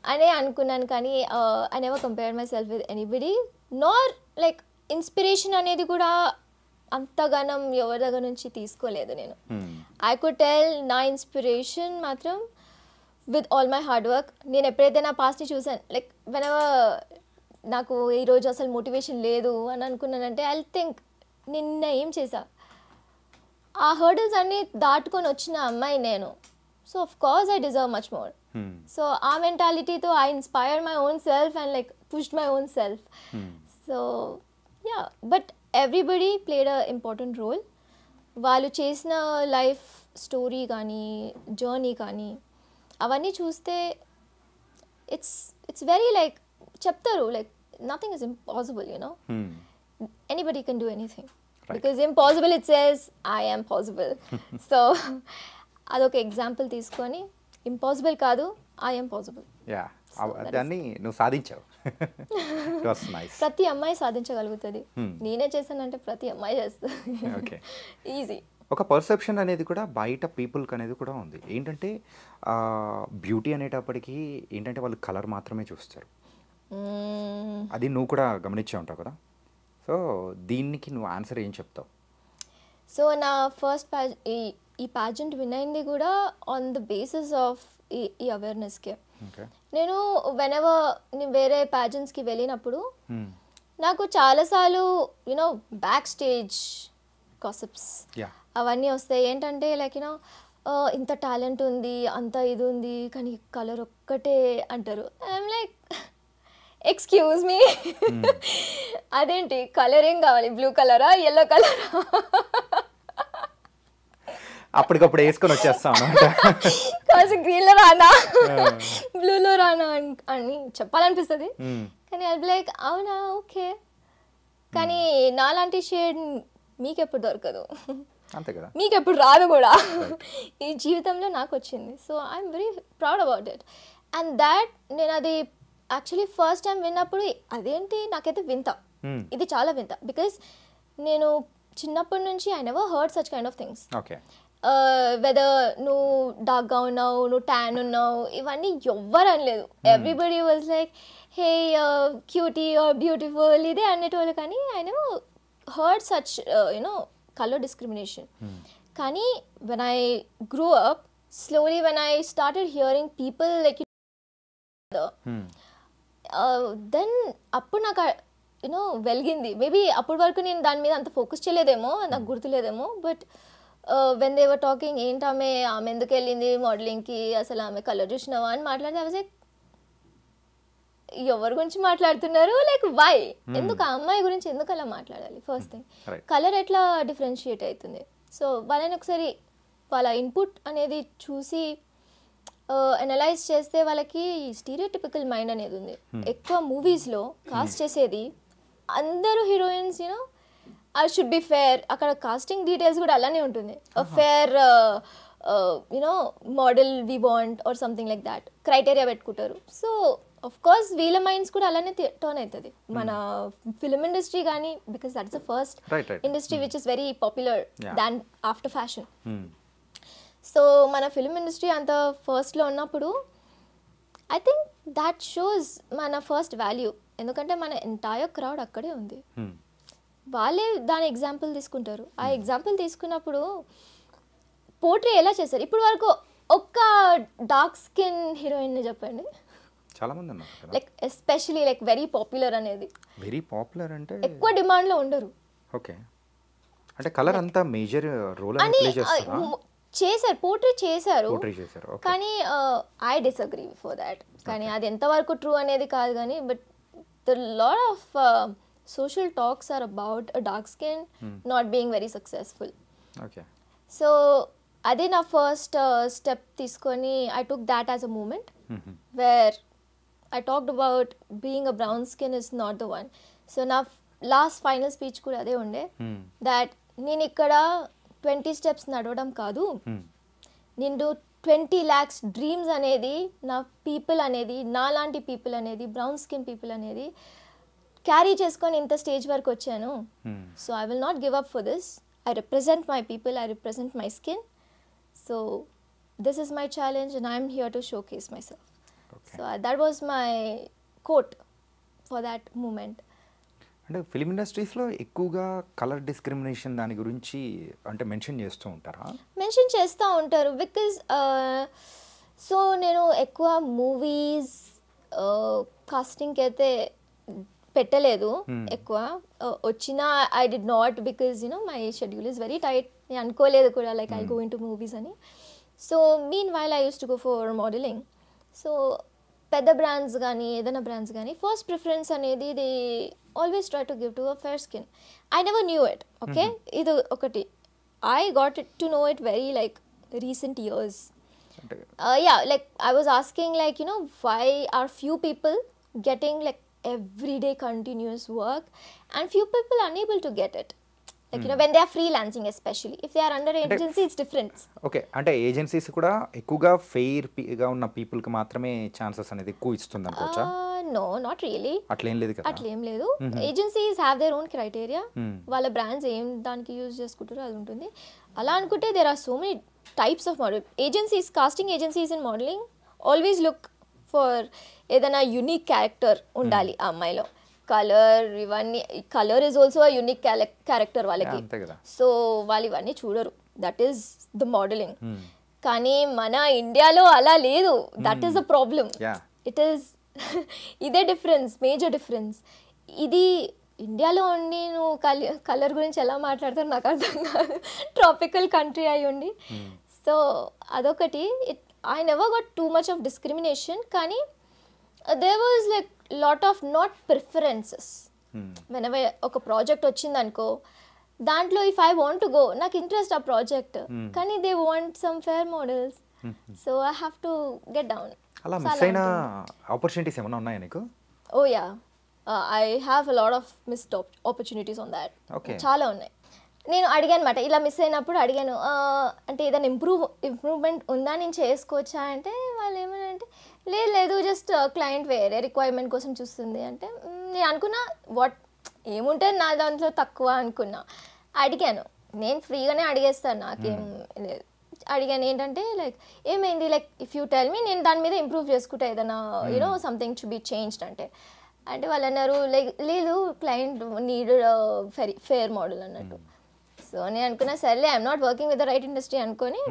అనే అనుకున్నాను కానీ I never compare myself with anybody nor like inspiration అనేది కూడా అంతగానం ఎవరి దగ్గర నుంచి తీసుకోలేదు నేను. ఐ కుడ్ టెల్ నా ఇన్స్పిరేషన్ మాత్రం with all my hard work నేను ఎప్పుడైతే నా పాస్ట్ని చూసాను లైక్ వెన్ నాకు ఈరోజు అసలు మోటివేషన్ లేదు అని అనుకున్నానంటే ఐ థింక్ నిన్న ఏం చేశా? ఆ హర్డల్స్ అన్నీ దాటుకొని వచ్చిన అమ్మాయి నేను. So of course I deserve much more so ఆ మెంటాలిటీతో I inspire my own self and like push my own self so yeah but everybody played a important role వాళ్ళు చేసిన లైఫ్ స్టోరీ కానీ జర్నీ కానీ అవన్నీ చూస్తే ఇట్స్ ఇట్స్ వెరీ లైక్ చెప్తారు like nothing is impossible you know anybody can do anything. Because impossible it says I am possible so అదొక ఎగ్జాంపుల్ తీసుకొని ఇంపాసిబుల్ కాదు ఐ యామ్ పాసిబుల్ దాన్ని నువ్వు సాధించావు. *laughs* ప్రతి అమ్మాయి సాధించగలుగుతుంది. Hmm. నేనే చేశానంటే ప్రతి అమ్మాయి చేస్తుంది. ఈజీ *laughs* ఒక పర్సెప్షన్ అనేది కూడా బయట పీపుల్కి అనేది కూడా ఉంది. ఏంటంటే బ్యూటీ అనేటప్పటికీ ఏంటంటే వాళ్ళు కలర్ మాత్రమే చూస్తారు. అది నువ్వు కూడా గమనించే ఉంటావు కదా? సో దీనికి నువ్వు ఆన్సర్ ఏం చెప్తావు? సో నా ఫస్ట్ ఈ ఈ ప్యాజెంట్ విన్ అయింది కూడా ఆన్ ద బేసిస్ ఆఫ్ ఈ ఈ అవేర్నెస్కే ఓకే నేను వెనెవర్ నేను వేరే ప్యాజెంట్స్కి వెళ్ళినప్పుడు నాకు చాలాసార్లు యూనో బ్యాక్ స్టేజ్ కాసిప్స్ అవన్నీ వస్తాయి. ఏంటంటే లైక్ యూనో ఇంత టాలెంట్ ఉంది అంత ఇది ఉంది కానీ కలర్ ఒక్కటే అంటారు. ఐఎమ్ లైక్ ఎక్స్క్యూజ్ మీ అదేంటి? కలర్ ఏం కావాలి? బ్లూ కలరా ఎల్లో కలరా అప్పటికప్పుడు వేసుకొని వచ్చేస్తాం అనమాట కాసి గ్రీన్లో రానా? బ్లూలో రానా అని- చెప్పాలనిపిస్తుంది. కానీ అది లైక్ అవునా? ఓకే. కానీ నాలాంటి షేడ్ మీకెప్పుడు దొరకదు. అంతే కదా. మీకు ఎప్పుడు రాదు కూడా. ఈ జీవితంలో నాకు వచ్చింది. So I'm very proud about it and that నేను అది యాక్చువల్లీ ఫస్ట్ టైం విన్నప్పుడు అదేంటి? నాకైతే వింత. ఇది చాలా వింత. బికాస్ నేను చిన్నప్పటి నుంచి I never heard such kind of things okay whether నువ్వు డార్క్గా ఉన్నావు నువ్వు ట్యాన్ ఉన్నావు ఇవన్నీ ఎవ్వరు అనలేదు. Everybody was like hey cutie or beautiful ఇదే అనేటోళ్ళు కానీ never heard such you know colour discrimination కానీ when I grew up slowly when I started hearing people like then అప్పుడు నాకు యూనో వెలిగింది. మేబీ అప్పటి వరకు నేను దాని మీద అంత ఫోకస్ చేయలేదేమో నాకు గుర్తులేదేమో but when they were talking ఏంటి ఆమె? ఆమె ఎందుకు వెళ్ళింది మోడలింగ్కి అసలు ఆమె కలర్ చూసినావా? అని మాట్లాడితే అవి లైక్ ఎవరి గురించి మాట్లాడుతున్నారు? లైక్ వై ఎందుకు? ఆ అమ్మాయి గురించి ఎందుకు అలా మాట్లాడాలి? First thing. కలర్ ఎట్లా డిఫరెన్షియేట్ అవుతుంది? సో వాళ్ళని ఒకసారి వాళ్ళ ఇన్పుట్ అనేది చూసి అనలైజ్ చేస్తే వాళ్ళకి స్టీరియోటిపికల్ మైండ్ అనేది ఉంది. ఎక్కువ మూవీస్లో కాస్ట్ చేసేది అందరూ heroines you know I should be fair అక్కడ కాస్టింగ్ డీటెయిల్స్ కూడా అలానే ఉంటుంది. Fair you know model we want or something like that criteria పెట్టుకుంటారు. సో ఆఫ్ కోర్స్ వీళ్ళ మైండ్స్ కూడా అలానే టర్న్ అవుతుంది. మన ఫిలిం ఇండస్ట్రీ కానీ because that's the first. Industry which is very popular. Then after fashion so మన ఫిలిం ఇండస్ట్రీ అంత ఫస్ట్లో ఉన్నప్పుడు ఐ థింక్ దాట్ షోస్ మన ఫస్ట్ వాల్యూ ఎందుకంటే మన ఎంటైర్ క్రౌడ్ అక్కడే ఉంది. వాళ్ళే దాని ఎగ్జాంపుల్ తీసుకుంటారు. ఆ ఎగ్జాంపుల్ తీసుకున్నప్పుడు పోట్రీ ఎలా చేస్తారు ఇప్పుడు వరకు ఒక్క డార్క్ స్కిన్ హీరోయిన్ని చెప్పండి. చాలా మంది ఉన్నారు like especially like very popular అనేది. వెరీ పాపులర్ అంటే ఎక్కువ డిమాండ్లో ఉండరు. ఓకే అంటే కలర్ అంతా మేజర్ రోల్ ప్లే చేస్తారా? చేశారు పోర్ట్రీ చేశారు. పోర్ట్రీ చేశారు ఓకే కానీ ఐ డిసగ్రీ ఫర్ దాట్ కానీ అది ఎంతవరకు ట్రూ అనేది కాదు కానీ but the lot of social talks are about dark skin not being very successful okay so అదే నా ఫస్ట్ స్టెప్ తీసుకొని I took that as a moment where I talked about being a brown skin is not the one so నా లాస్ట్ ఫైనల్ స్పీచ్ కూడా అదే ఉండే. దాట్ నేను ఇక్కడ ట్వంటీ స్టెప్స్ నడవడం కాదు. నిండు ట్వంటీ ల్యాక్స్ డ్రీమ్స్ అనేది నా పీపుల్ అనేది నాలాంటి పీపుల్ అనేది బ్రౌన్ స్కిన్ పీపుల్ అనేది క్యారీ చేసుకొని ఇంత స్టేజ్ వరకు వచ్చాను. So I will not give up for this I represent my people I represent my skin so this is my challenge and I'm here to showcase myself so that was my quote for that moment అంటే ఫిలిం ఇండస్ట్రీస్లో ఎక్కువగా కలర్ డిస్క్రిమినేషన్ దాని గురించి అంటే మెన్షన్ చేస్తూ ఉంటారా? మెన్షన్ చేస్తూ ఉంటారు బికాజ్ సో నేను ఎక్కువ మూవీస్ కాస్టింగ్కి అయితే పెట్టలేదు ఎక్కువ. Uh, వచ్చినా I did not because you know my schedule is very tight నేను అనుకోలేదు కూడా like I go into movies అని. So mean while I use to go for modelling so పెద్ద బ్రాండ్స్ కానీ ఏదైనా బ్రాండ్స్ కానీ ఫస్ట్ ప్రిఫరెన్స్ అనేది they always try to give to a fair skin I never knew it okay ఇది ఒకటి. I got it to know it very like recent years yeah like i was asking like you know why are few people getting like everyday continuous work and few people unable to get it. Like you know when they are freelancing especially if they are under agency it's different. Okay అంటే ఏజెన్సీస్ కూడా ఎక్కువగా ఫెయిర్గా ఉన్న పీపుల్కి మాత్రమే ఛాన్సెస్ అనేది ఎక్కువ ఇస్తుంది అనుకోవచ్చా? No not really. అట్లేం లేదు కదా? అట్లేం లేదు. Agencies have their own criteria. వాళ్ళ బ్రాండ్స్ ఏం దానికి యూజ్ చేసుకుంటారో అది ఉంటుంది. అలా అనుకుంటే there are so many types of model agencies casting agencies in modelling always look for ఏదైనా యునిక్ క్యారెక్టర్ ఉండాలి ఆ అమ్మాయిలో. కలర్ ఇవన్నీ colour is also unique character వాళ్ళకి. సో వాళ్ళు ఇవన్నీ చూడరు. దట్ ఈస్ ద మోడలింగ్ కానీ మన ఇండియాలో అలా లేదు. That is the problem. It is ఇదే డిఫరెన్స్ మేజర్ డిఫరెన్స్ ఇది ఇండియాలో ఉండి నువ్వు కలి కలర్ గురించి ఎలా మాట్లాడతావు నాకు అర్థం కాదు. *laughs* ట్రాపికల్ కంట్రీ అయి ఉండి. సో అదొకటి. It I never got too much of discrimination కానీ they was like lot of not preferences whenever ఒక ప్రాజెక్ట్ వచ్చిందనుకో దాంట్లో ఇఫ్ ఐ వాంట్ గో నాకు ఇంట్రెస్ట్ ఆ ప్రాజెక్ట్ కానీ they want some fair models so I have to get down అలా మిస్ అయిన ఆపర్చునిటీస్ ఏమైనా ఉన్నాయా నీకు? ఓ yeah I have a lot of missed opportunities on that Okay. చాలా ఉన్నాయి. నేను అడిగాను అనమాట ఇలా మిస్ అయినప్పుడు అడిగాను "Ah, అంటే ఏదైనా ఇంప్రూవ్ ఇంప్రూవ్మెంట్ ఉందా? నేను చేసుకోవచ్చా? అంటే వాళ్ళు ఏమనంటే లేదు లేదు జస్ట్ క్లయింట్ వేరే రిక్వైర్మెంట్ కోసం చూస్తుంది. అంటే "Mm, నేను అనుకున్నా వాట్ ఏముంటుంది నా దాంట్లో తక్కువ అనుకున్నా. అడిగాను నేను ఫ్రీగానే అడిగేస్తాను నాకేం లేదు. అడిగాను ఏంటంటే లైక్ ఏమైంది? Like if you tell me నేను దాని మీద ఇంప్రూవ్ చేసుకుంటా ఏదైనా you know something to be changed అంటే. అంటే వాళ్ళు అన్నారు లైక్ లేదు client need very fair model అన్నట్టు. సో నేను అనుకున్నా సర్లే I'm not working with the right industry అనుకొని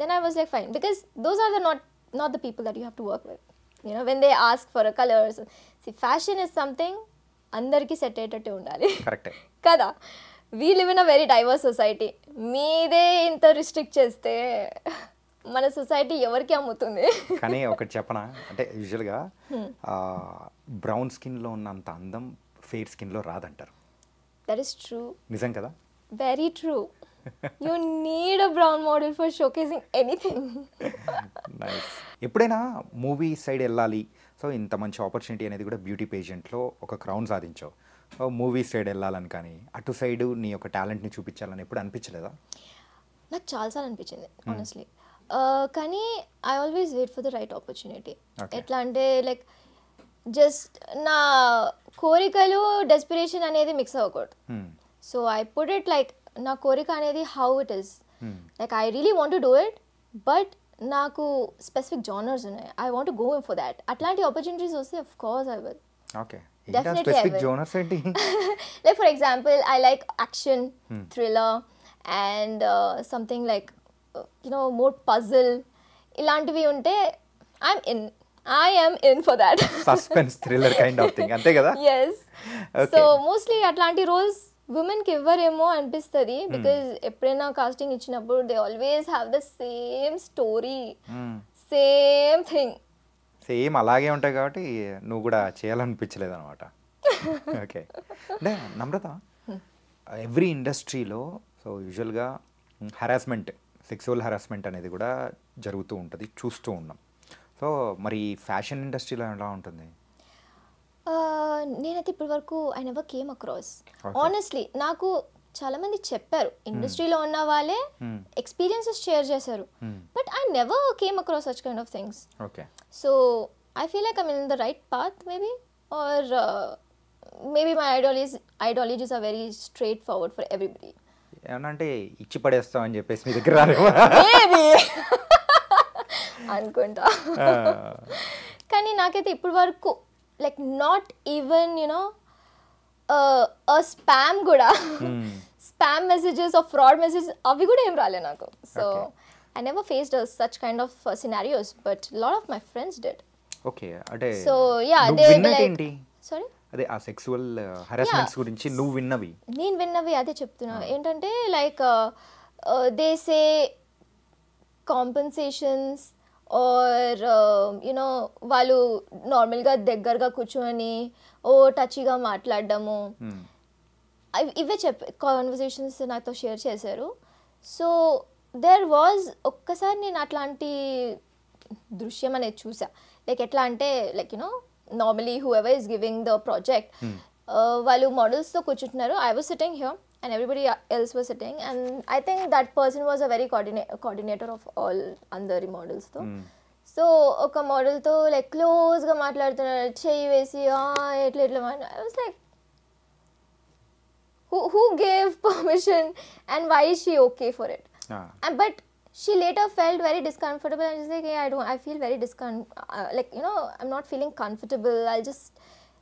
then I was like fine because those are the not not the people that you have to work with you know when they ask for colours C fashion is something అందరికీ సెట్ అయ్యేటట్టు ఉండాలి. కరెక్టే కదా? We live in a very diverse society మీదే ఇంత రిస్ట్రిక్ట్ చేస్తే మన సొసైటీ ఎవరికి అమ్ముతుంది? కానీ ఒకటి చెప్పనా? అంటే యూజువల్గా బ్రౌన్ స్కిన్లో ఉన్నంత అందం ఫెయిర్ స్కిన్లో రాదంటారు. దట్ ఈస్ ట్రూ నిజం కదా? Very true you need a brown model for showcasing anything ఎప్పుడైనా మూవీ సైడ్ వెళ్ళాలి సో ఇంత మంచి ఆపర్చునిటీ అనేది కూడా బ్యూటీ పేజెంట్లో ఒక క్రౌన్ సాధించావు. సో మూవీ సైడ్ వెళ్ళాలని కానీ అటు సైడ్ నీ యొక్క టాలెంట్ని చూపించాలని ఎప్పుడు అనిపించలేదా? నాకు చాలాసార్లు అనిపించింది ఆనెస్ట్లీ కానీ I always wait for the right opportunity. ఎట్లా అంటే లైక్ జస్ట్ నా కోరికలు డెస్పిరేషన్ అనేది మిక్స్ అవ్వకూడదు. Hmm. So I put it like నా కోరిక అనేది how it is Hmm. Like I really want do it but నాకు స్పెసిఫిక్ జానర్స్ ఉన్నాయి. I want go in for that అట్లాంటి ఆపర్చునిటీస్ వస్తే of course I will okay i like action thriller and uh, something like uh, you know more puzzle. ఇలాంటివి ఉంటే I'm in I am in for that suspense thriller kind of thing అంతే కదా? Okay. సో మోస్ట్లీ అట్లాంటి రోల్స్ ఉమెన్కి ఇవ్వరేమో అనిపిస్తుంది బికాజ్ ఎప్పుడైనా కాస్టింగ్ ఇచ్చినప్పుడు they always have the same story same thing same అలాగే ఉంటాయి కాబట్టి నువ్వు కూడా చేయాలనిపించలేదు అనమాట ఓకే *laughs* అంటే నమ్రత ఎవ్రీ ఇండస్ట్రీలో సో యూజువల్గా హరాస్మెంట్ సెక్సువల్ హరాస్మెంట్ అనేది కూడా జరుగుతూ ఉంటుంది చూస్తూ ఉన్నాం. సో మరి ఫ్యాషన్ ఇండస్ట్రీలో ఎలా ఉంటుంది? నేనైతే ఇప్పటి వరకు I never came across. Honestly నాకు చాలా మంది చెప్పారు. ఇండస్ట్రీలో ఉన్న వాళ్ళే Hmm. ఎక్స్పీరియన్సెస్ షేర్ చేశారు. Hmm. But I never came across such kind of things okay so I feel like I'm in the right path maybe or maybe my ideologies ideologies are very straightforward for everybody ఏమన్నా అంటే ఇచ్చి పడేస్తాం అని చెప్పేసి మీ దగ్గర *laughs* అనుకుంటా. కానీ నాకైతే ఇప్పటి వరకు like not even you know spam కూడా. Spam messages of fraud messages అవి కూడా ఏం రాలే నాకు. So. I never faced such kind of scenarios but lot of my friends did okay అంటే so yeah they like sorry అదే ఆ సెక్సువల్ హరాస్మెంట్స్ గురించి నువ్వు విన్నవి. నేను విన్నవి అదే చెప్తున్నా. ఏంటంటే like they say compensations are you know వాళ్ళు నార్మల్గా దగ్గరగా కూర్చొని ఓ టచ్గా మాట్లాడడము. Hmm. ఇవే చెప్ కాన్వర్జేషన్స్ నాతో షేర్ చేశారు. సో దేర్ వాజ్ ఒక్కసారి నేను అట్లాంటి దృశ్యం అనేది చూసా. లైక్ ఎట్లా అంటే like you know normally whoever is giving the project వాళ్ళు మోడల్స్తో కూర్చుంటున్నారు. I was sitting here And everybody else was sitting and I think that person was a very coordinate coordinator of all అందరి మోడల్స్తో Hmm. సో ఒక మోడల్తో లైక్ క్లోజ్గా మాట్లాడుతున్నారు చెయ్యి వేసి "ఆ, ఎట్లా ఎట్లా మాట్లా I was like who who gave permission *laughs* and why is she okay for it Ah. and but she later felt very discomfortable and she's like yeah i don't i feel very discom uh, like you know i'm not feeling comfortable i'll just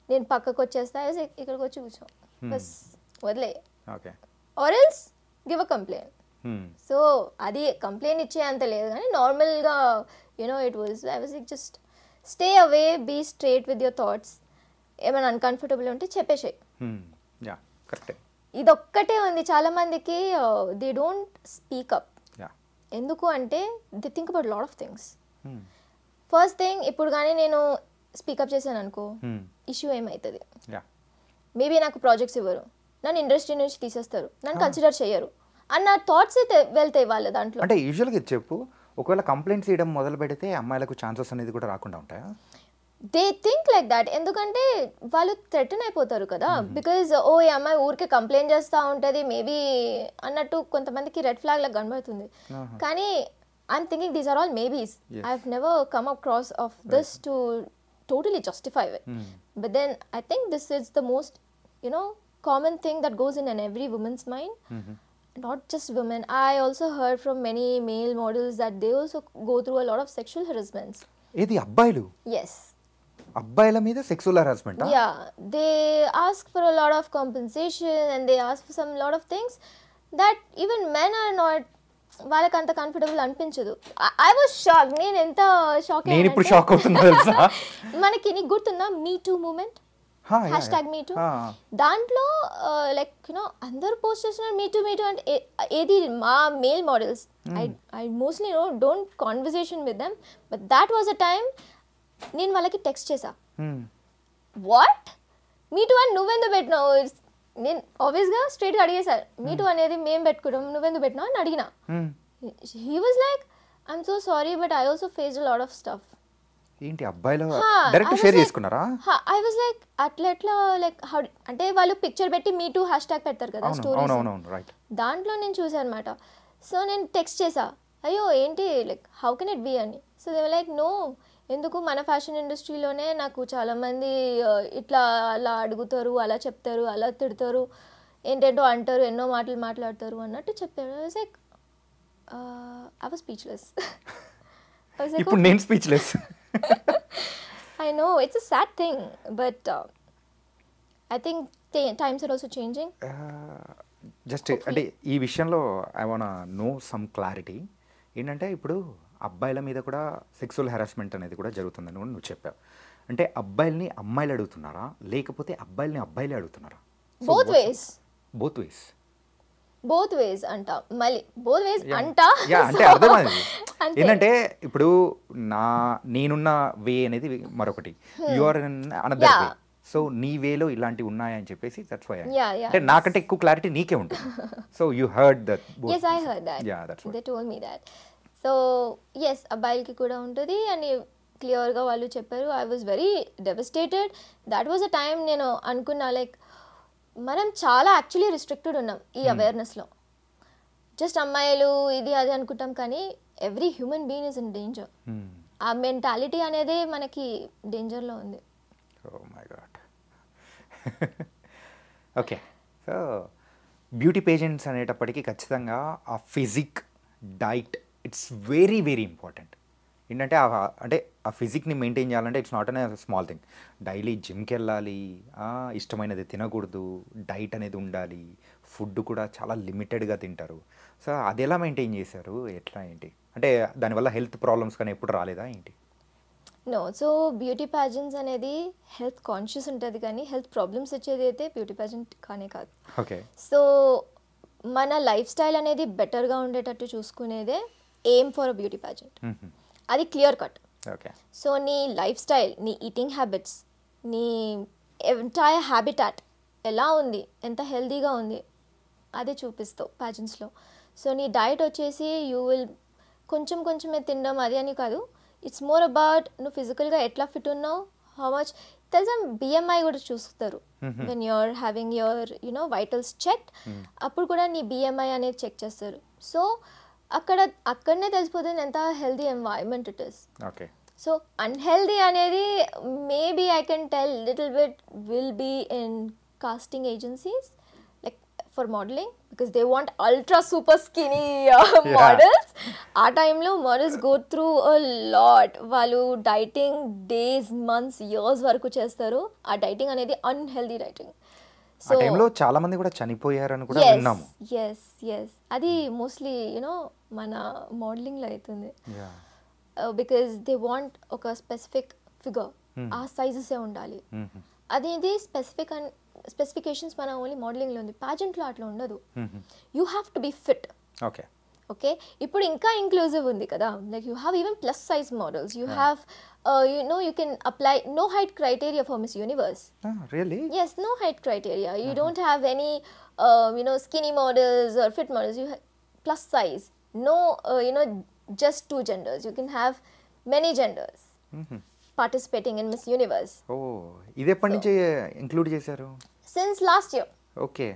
నేను పక్కకు వచ్చేస్తా I was like, ఇక్కడికి వచ్చి కూర్చో బస్ వదిలే Okay. Or else give a complaint Hmm. So అది కంప్లైంట్ ఇచ్చే అంత లేదు కానీ నార్మల్గా you know it was I was like just stay away be straight with your thoughts ఏమైనా అన్కంఫర్టబుల్ ఉంటే చెప్పేసాయి. Hmm. ఇదొక్కటే ఉంది. చాలా మందికి దే డోంట్ స్పీక్ అప్ ఎందుకు అంటే the think about lot of things first thing ఇప్పుడు కానీ నేను స్పీకప్ చేశాను అనుకో ఇష్యూ ఏమవుతుంది మేబీ నాకు ప్రాజెక్ట్స్ ఇవ్వరు. నన్ను ఇండస్ట్రీ నుంచి తీసేస్తారు. నన్ను కన్సిడర్ చేయరు. అన్న థాట్స్ అయితే వెళ్తాయి వాళ్ళ దాంట్లో. అంటే యూజువల్గా చెప్పు. ఒకవేళ కంప్లైంట్స్ చేయడం మొదలు పెడితే అమ్మాయిలకు ఛాన్సెస్ అనేది కూడా రాకుండా ఉంటాయా? దే థింక్ లైక్ దాట్ ఎందుకంటే వాళ్ళు థ్రెటన్ అయిపోతారు కదా. బికాజ్ ఓ ఈ అమ్మాయి ఊరికే కంప్లైంట్ చేస్తూ ఉంటుంది. మేబీ అన్నట్టు కొంతమందికి రెడ్ ఫ్లాగ్ లాగా కనబడుతుంది. కానీ I'm thinking these are all maybes I have never come across of this to totally justify but then I think this is the most you know common thing that goes in an every women's mind not just women i also heard from many male models that they also go through a lot of sexual harassments ఏది అబ్బాయిలు yes అబ్బాయిల మీద sexual harassment yeah they ask for a lot of compensation and they ask for some lot of things that even men are not వాళ్ళకి అంత కంఫర్టబుల్ అనిపించదు ఐ వాజ్ షాక్ నేను ఎంత షాక్ నేను ఇప్పుడు షాక్ అవుతున్నా మనకి నీకు గుర్తుందా me too moment yeah, hashtag yeah. Me too ఆ, దాంట్లో లైక్ యునో అందరూ పోస్ట్ చేస్తున్నారు మీ టూ మీ టూ అంటే ఏది మా male models I I mostly no don't conversation with them but that was a time నేను వాళ్ళకి టెక్స్ట్ చేసా. వాట్ మీ టూ అని నువ్వెందుకు పెట్టినావు? నేను ఆబ్వియస్గా స్ట్రైట్గా అడిగేశారు మీ టూ అనేది మేము పెట్టుకుంటాం నువ్వెందుకు పెట్టినావు అని అడిగిన. He was like I'm so sorry but I also face lot of stuff ఏంటి అబ్బాయిలు డైరెక్ట్ షేర్ చేసుకున్నారా? ఐ వాజ్ లైక్ అట్లా ఎట్లా లైక్ హౌ అంటే వాళ్ళు పిక్చర్ పెట్టి మీ టూ హ్యాష్ ట్యాగ్ పెడతారు కదా రైట్ దాంట్లో నేను చూసాను అనమాట సో నేను టెక్స్ట్ చేసా అయ్యో ఏంటి like how can it be అని. సో దే లైక్ నో ఎందుకు మన ఫ్యాషన్ ఇండస్ట్రీలోనే నాకు చాలామంది ఇట్లా అలా అడుగుతారు అలా చెప్తారు అలా తిడతారు ఏంటేంటో అంటారు ఎన్నో మాటలు మాట్లాడతారు అన్నట్టు చెప్పారు. లైక్ ఐ వాజ్ స్పీచ్లెస్ ఇప్పుడు నేను speechless *laughs* I know it's a sad thing, but uh, I think t- times are also changing. Just అంటే ఈ విషయంలో I want know some clarity ఏంటంటే ఇప్పుడు అబ్బాయిల మీద కూడా సెక్సువల్ హెరాస్మెంట్ అనేది కూడా జరుగుతుందని కూడా నువ్వు చెప్పావు. అంటే అబ్బాయిల్ని అమ్మాయిలు అడుగుతున్నారా? లేకపోతే అబ్బాయిల్ని అబ్బాయిలే అడుగుతున్నారా? Both ways. Both ways both ways అంట. మళ్ళీ బోత్ వేస్ అంట. అంటే అర్థమైంది. ఏంటంటే ఇప్పుడు నా నేనున్న వే అనేది మరొకటి. You are another Yeah. Way so నీ వేలో ఇలాంటివి ఉన్నాయని చెప్పేసి దట్స్ వై Yeah, yeah. అంటే నాకంటే ఎక్కువ క్లారిటీ నీకే ఉంటుంది. So you heard that yes i heard that. Yeah that's they told me that. So yes అబ్బాయిలకి కూడా ఉంటుంది. అని క్లియర్గా వాళ్ళు చెప్పారు I was very devastated that was a time నేను అనుకున్నా లైక్ మనం చాలా యాక్చువల్లీ రిస్ట్రిక్టెడ్ ఉన్నాం ఈ అవేర్నెస్లో జస్ట్ అమ్మాయిలు ఇది అది అనుకుంటాం కానీ every human being is in danger ఆ మెంటాలిటీ అనేది మనకి డేంజర్లో ఉంది. ఓకే సో బ్యూటీ పేజెంట్స్ అనేటప్పటికీ ఖచ్చితంగా ఆ physique diet it's very very important ఏంటంటే ఆ- అంటే ఆ ఫిజిక్ని మెయింటైన్ చేయాలంటే it's not an small thing daily జిమ్కి వెళ్ళాలి ఇష్టమైనది తినకూడదు డైట్ అనేది ఉండాలి ఫుడ్ కూడా చాలా లిమిటెడ్గా తింటారు. సో అది ఎలా మెయింటైన్ చేశారు? ఎట్లా ఏంటి? అంటే దానివల్ల హెల్త్ ప్రాబ్లమ్స్ కానీ ఎప్పుడు రాలేదా ఏంటి? నో సో బ్యూటీ ప్యాజెంట్స్ అనేది హెల్త్ కాన్షియస్ ఉంటుంది కానీ హెల్త్ ప్రాబ్లమ్స్ వచ్చేది అయితే బ్యూటీ ప్యాజెంట్ కానే కాదు. ఓకే. సో మన లైఫ్ స్టైల్ అనేది బెటర్గా ఉండేటట్టు చూసుకునేదే aim for a beauty pageant అది క్లియర్ కట్. ఓకే. సో నీ లైఫ్ స్టైల్ నీ ఈటింగ్ హ్యాబిట్స్ నీ ఎంటైర్ హ్యాబిటాట్ ఎలా ఉంది? ఎంత హెల్తీగా ఉంది? అదే చూపిస్తావు ప్యాజెంట్స్లో సో నీ డైట్ వచ్చేసి యూ విల్ కొంచెం కొంచెమే తినడం అది అని కాదు. ఇట్స్ మోర్ అబౌట్ నువ్వు ఫిజికల్గా ఎట్లా ఫిట్ ఉన్నావు? హౌ మచ్ తెలుసా? బిఎంఐ కూడా చూస్తారు. When you're having your you know vitals check అప్పుడు కూడా నీ బిఎంఐ అనేది చెక్ చేస్తారు. సో అక్కడ అక్కడనే తెలిసిపోతుంది ఎంత healthy environment it is okay so unhealthy అనేది maybe I can tell little bit will be in casting agencies like for modelling because they want ultra super skinny models ఆ టైంలో models go through a lot వాళ్ళు డైటింగ్ డేస్ మంత్స్ ఇయర్స్ వరకు చేస్తారు. ఆ డైటింగ్ అనేది అన్హెల్దీ డైటింగ్ ఆ టైంలో చాలా మంది కూడా చనిపోయారని కూడా విన్నాము. ఎస్ ఎస్ అది మోస్ట్లీ యూనో మన మోడలింగ్లో అవుతుంది బికాజ్ దే వాంట్ ఒక స్పెసిఫిక్ ఫిగర్ ఆ సైజెసే ఉండాలి. అది ఇది స్పెసిఫిక్ అండ్ స్పెసిఫికేషన్స్ మన ఓన్లీ మోడలింగ్లో ఉంది. పాజెంట్లో అట్లా ఉండదు. You have to be fit okay okay ఇప్పుడు ఇంకా ఇంక్లూజివ్ ఉంది కదా like you have even plus size models you have you know you can apply no height criteria for Miss Universe really Yes, no height criteria. You don't have any, uh, you know, skinny models or fit models. You have plus size. No, uh, you know, just two genders. You can have many genders participating in Miss Universe. Oh ఇది ఎప్పటి నుంచి ఇంక్లూడ్ చేశారు Since last year. Okay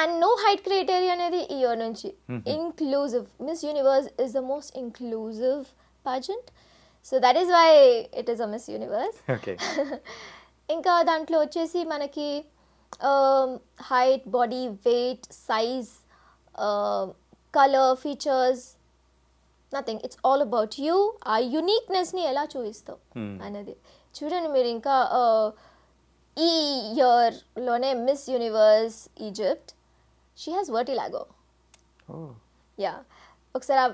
and height criteria అనేది ఇయర్ నుంచి. Inclusive Miss Universe most inclusive pageant so that ఇంకా దాంట్లో వచ్చేసి మనకి height body weight size colour features nothing it's all about you ఆ యునీక్నెస్ని ఎలా చూపిస్తావు hmm. అనేది. చూడండి మీరు ఇంకా ఈ ఇయర్లోనే Miss Universe Egypt she has vitiligo yeah ఒకసారి ఆ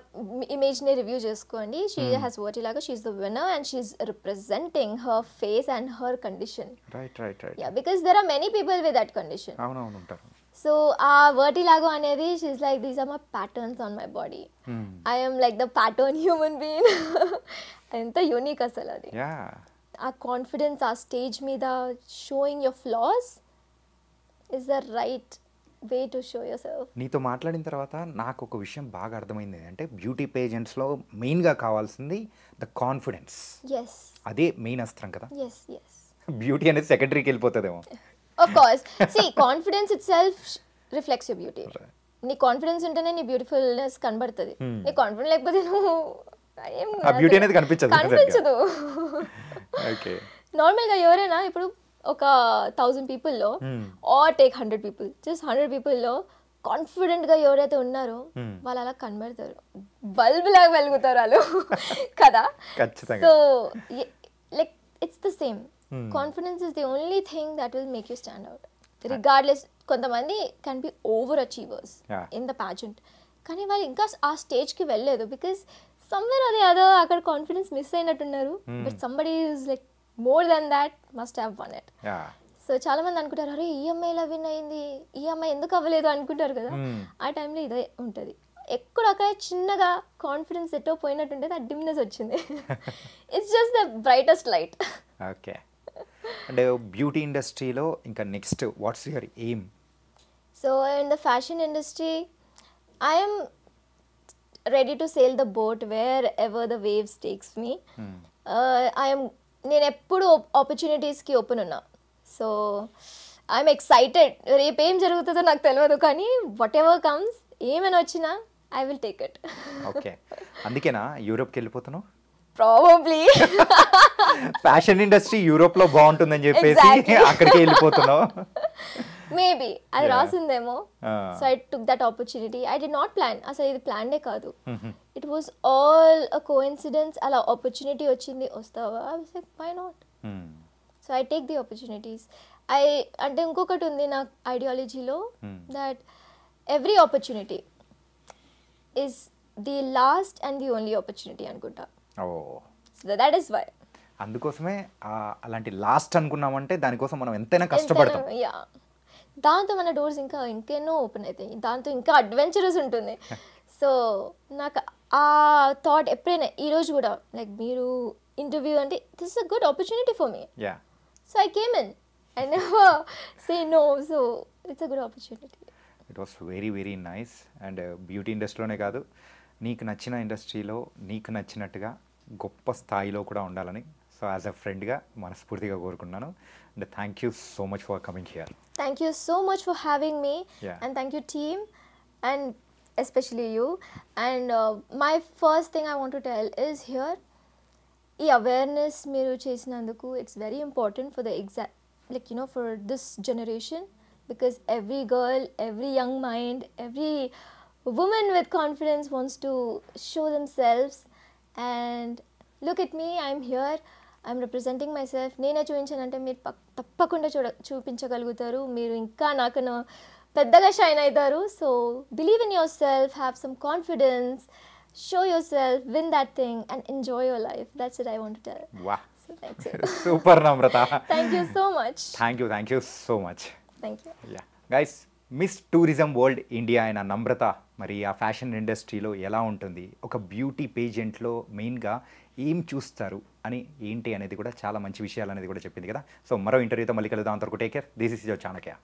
ఇమేజ్ని రివ్యూ చేసుకోండి. She has vitiligo she's the winner and she's representing her face and her condition right right right yeah because there are many people with that condition అవునవును ఉంటారు సో ఆ వర్టిలాగో అనేది she's like these are my patterns on my body I'm like the pattern human being ఎంత యూనిక్ అసలు అది. యా ఆ కాన్ఫిడెన్స్ ఆ స్టేజ్ మీద showing your flaws is the right way to show yourself నీతో మాట్లాడిన తర్వాత నాకు ఒక విషయం బాగా అర్థమైంది. అంటే బ్యూటీ పేజెంట్స్లో మెయిన్గా కావాల్సింది ద కాన్ఫిడెన్స్ ఎస్ అదే మెయిన్ అస్త్రం కదా? ఎస్ ఎస్ బ్యూటీ అనేది సెకండరీకి వెళ్ళిపోతుందేమో. Of course see confidence itself reflects your beauty నీ కాన్ఫిడెన్స్ ఉంటేనే నీ బ్యూటిఫుల్నెస్ కనబడుతుంది. Hmm. నీ కాన్ఫిడెంట్ లేకపోతే నువ్వు కనిపించదు కనిపించదు. *laughs* నార్మల్గా ఎవరైనా ఇప్పుడు ఒక thousand పీపుల్లో. Or take hundred people just hundred పీపుల్లో కాన్ఫిడెంట్గా ఎవరైతే ఉన్నారో Hmm. వాళ్ళు అలా కనబడతారు బల్బ్ లాగా వెలుగుతారు వాళ్ళు *laughs* కదా. So like it's the same. Confidence is the only thing that will make you stand out regardless కొంతమంది can be over achievers. In the pageant కానీ వాళ్ళు ఇంకా ఆ స్టేజ్కి వెళ్ళలేదు బికాస్ సమ్వేర్ అదే అదో అక్కడ confidence miss అయినట్టున్నారు. But somebody is like more than that must have won it so చాలా మంది అనుకుంటారు అరే ఈ అమ్మాయిలా విన్ అయింది ఈ అమ్మాయి ఎందుకు అవ్వలేదు? అనుకుంటారు కదా. Hmm. ఆ టైంలో ఇదే ఉంటుంది. ఎక్కడొక్కడ చిన్నగా కాన్ఫిడెన్స్ ఎట్టో పోయినట్టుంటే ఆ డిమ్నెస్ వచ్చింది. It's just the brightest light okay అంటే బ్యూటీ ఇండస్ట్రీలో ఇంకా next what's your aim so in the fashion industry I'm ready to sail the boat wherever the waves takes me I'm నేను ఎప్పుడు ఆపర్చునిటీస్కి ఓపెన్ ఉన్నా. సో ఐఎమ్ ఎక్సైటెడ్ రేపు ఏం జరుగుతుందో నాకు తెలియదు కానీ వాట్ ఎవర్ కమ్స్ ఏమైనా వచ్చినా I will take it okay అందుకేనా యూరోప్కి వెళ్ళిపోతున్నావు? ప్రాబబ్లీ ఫ్యాషన్ ఇండస్ట్రీ యూరోప్లో బాగుంటుందని చెప్పేసి. అక్కడికి వెళ్ళిపోతున్నావు. *laughs* మేబీ అది. రాసిందేమో. So I took that opportunity I did not plan అసలు ఇది ప్లాన్డే కాదు. It was all a coincidence అలా ఆపర్చునిటీ వచ్చింది. వస్తావా? Why not. So I take the opportunities I అంటే ఇంకొకటి ఉంది నా ఐడియాలజీలో. That every opportunity is the last and the only opportunity అనుకుంటా. సో దట్ ఈస్ వై అందుకోసమే అలాంటి లాస్ట్ అనుకున్నామంటే దానికోసం మనం ఎంతైనా కష్టపడతాం. దాంతో మన డోర్స్ ఇంకా ఇంకెన్నో ఓపెన్ అవుతాయి దాంతో ఇంకా అడ్వెంచరస్ ఉంటుంది. *laughs* సో నాకు ఆ థాట్ ఎప్పుడైనా ఈరోజు కూడా లైక్ మీరు ఇంటర్వ్యూ అంటే this a good opportunity for me so I came in I never say no so it's a good opportunity it was very very nice and beauty ఇండస్ట్రీలోనే కాదు నీకు నచ్చిన ఇండస్ట్రీలో నీకు నచ్చినట్టుగా గొప్ప స్థాయిలో కూడా ఉండాలని సో యాజ్ అ ఫ్రెండ్గా మనస్ఫూర్తిగా కోరుకున్నాను and thank you so much for coming here Thank you so much for having me. Yeah. And thank you, team, and especially you. And uh, my first thing I want to tell is here ఈ అవేర్నెస్ మీరు చేసినందుకు it's very important for the exact like you know for this generation because every girl every young mind every women with confidence wants to show them selves and look at me I'm here I'm representing my self నేనే చూపించానంటే మీరు పక్ తప్పకుండా చూడ చూపించగలుగుతారు. మీరు ఇంకా నాకన్నా పెద్దగా షైన్ అవుతారు so believe in your self have some confidence show your self win that thing and enjoy your life that's it I want tell. Super Namrata Thank you so much. Thank you thank you so much you. Yeah guys miss tourism world India అయిన నమ్రత మరి ఆ ఫ్యాషన్ ఇండస్ట్రీలో ఎలా ఉంటుంది? ఒక బ్యూటీ పేజెంట్లో మెయిన్గా ఏం చూస్తారు? అని ఏంటి అనేది కూడా చాలా మంచి విషయాలు అనేది కూడా చెప్పింది కదా. సో మరో ఇంటర్వ్యూతో మళ్ళీ కలుద్దాం. అంతవరకు take care this is your Chanakya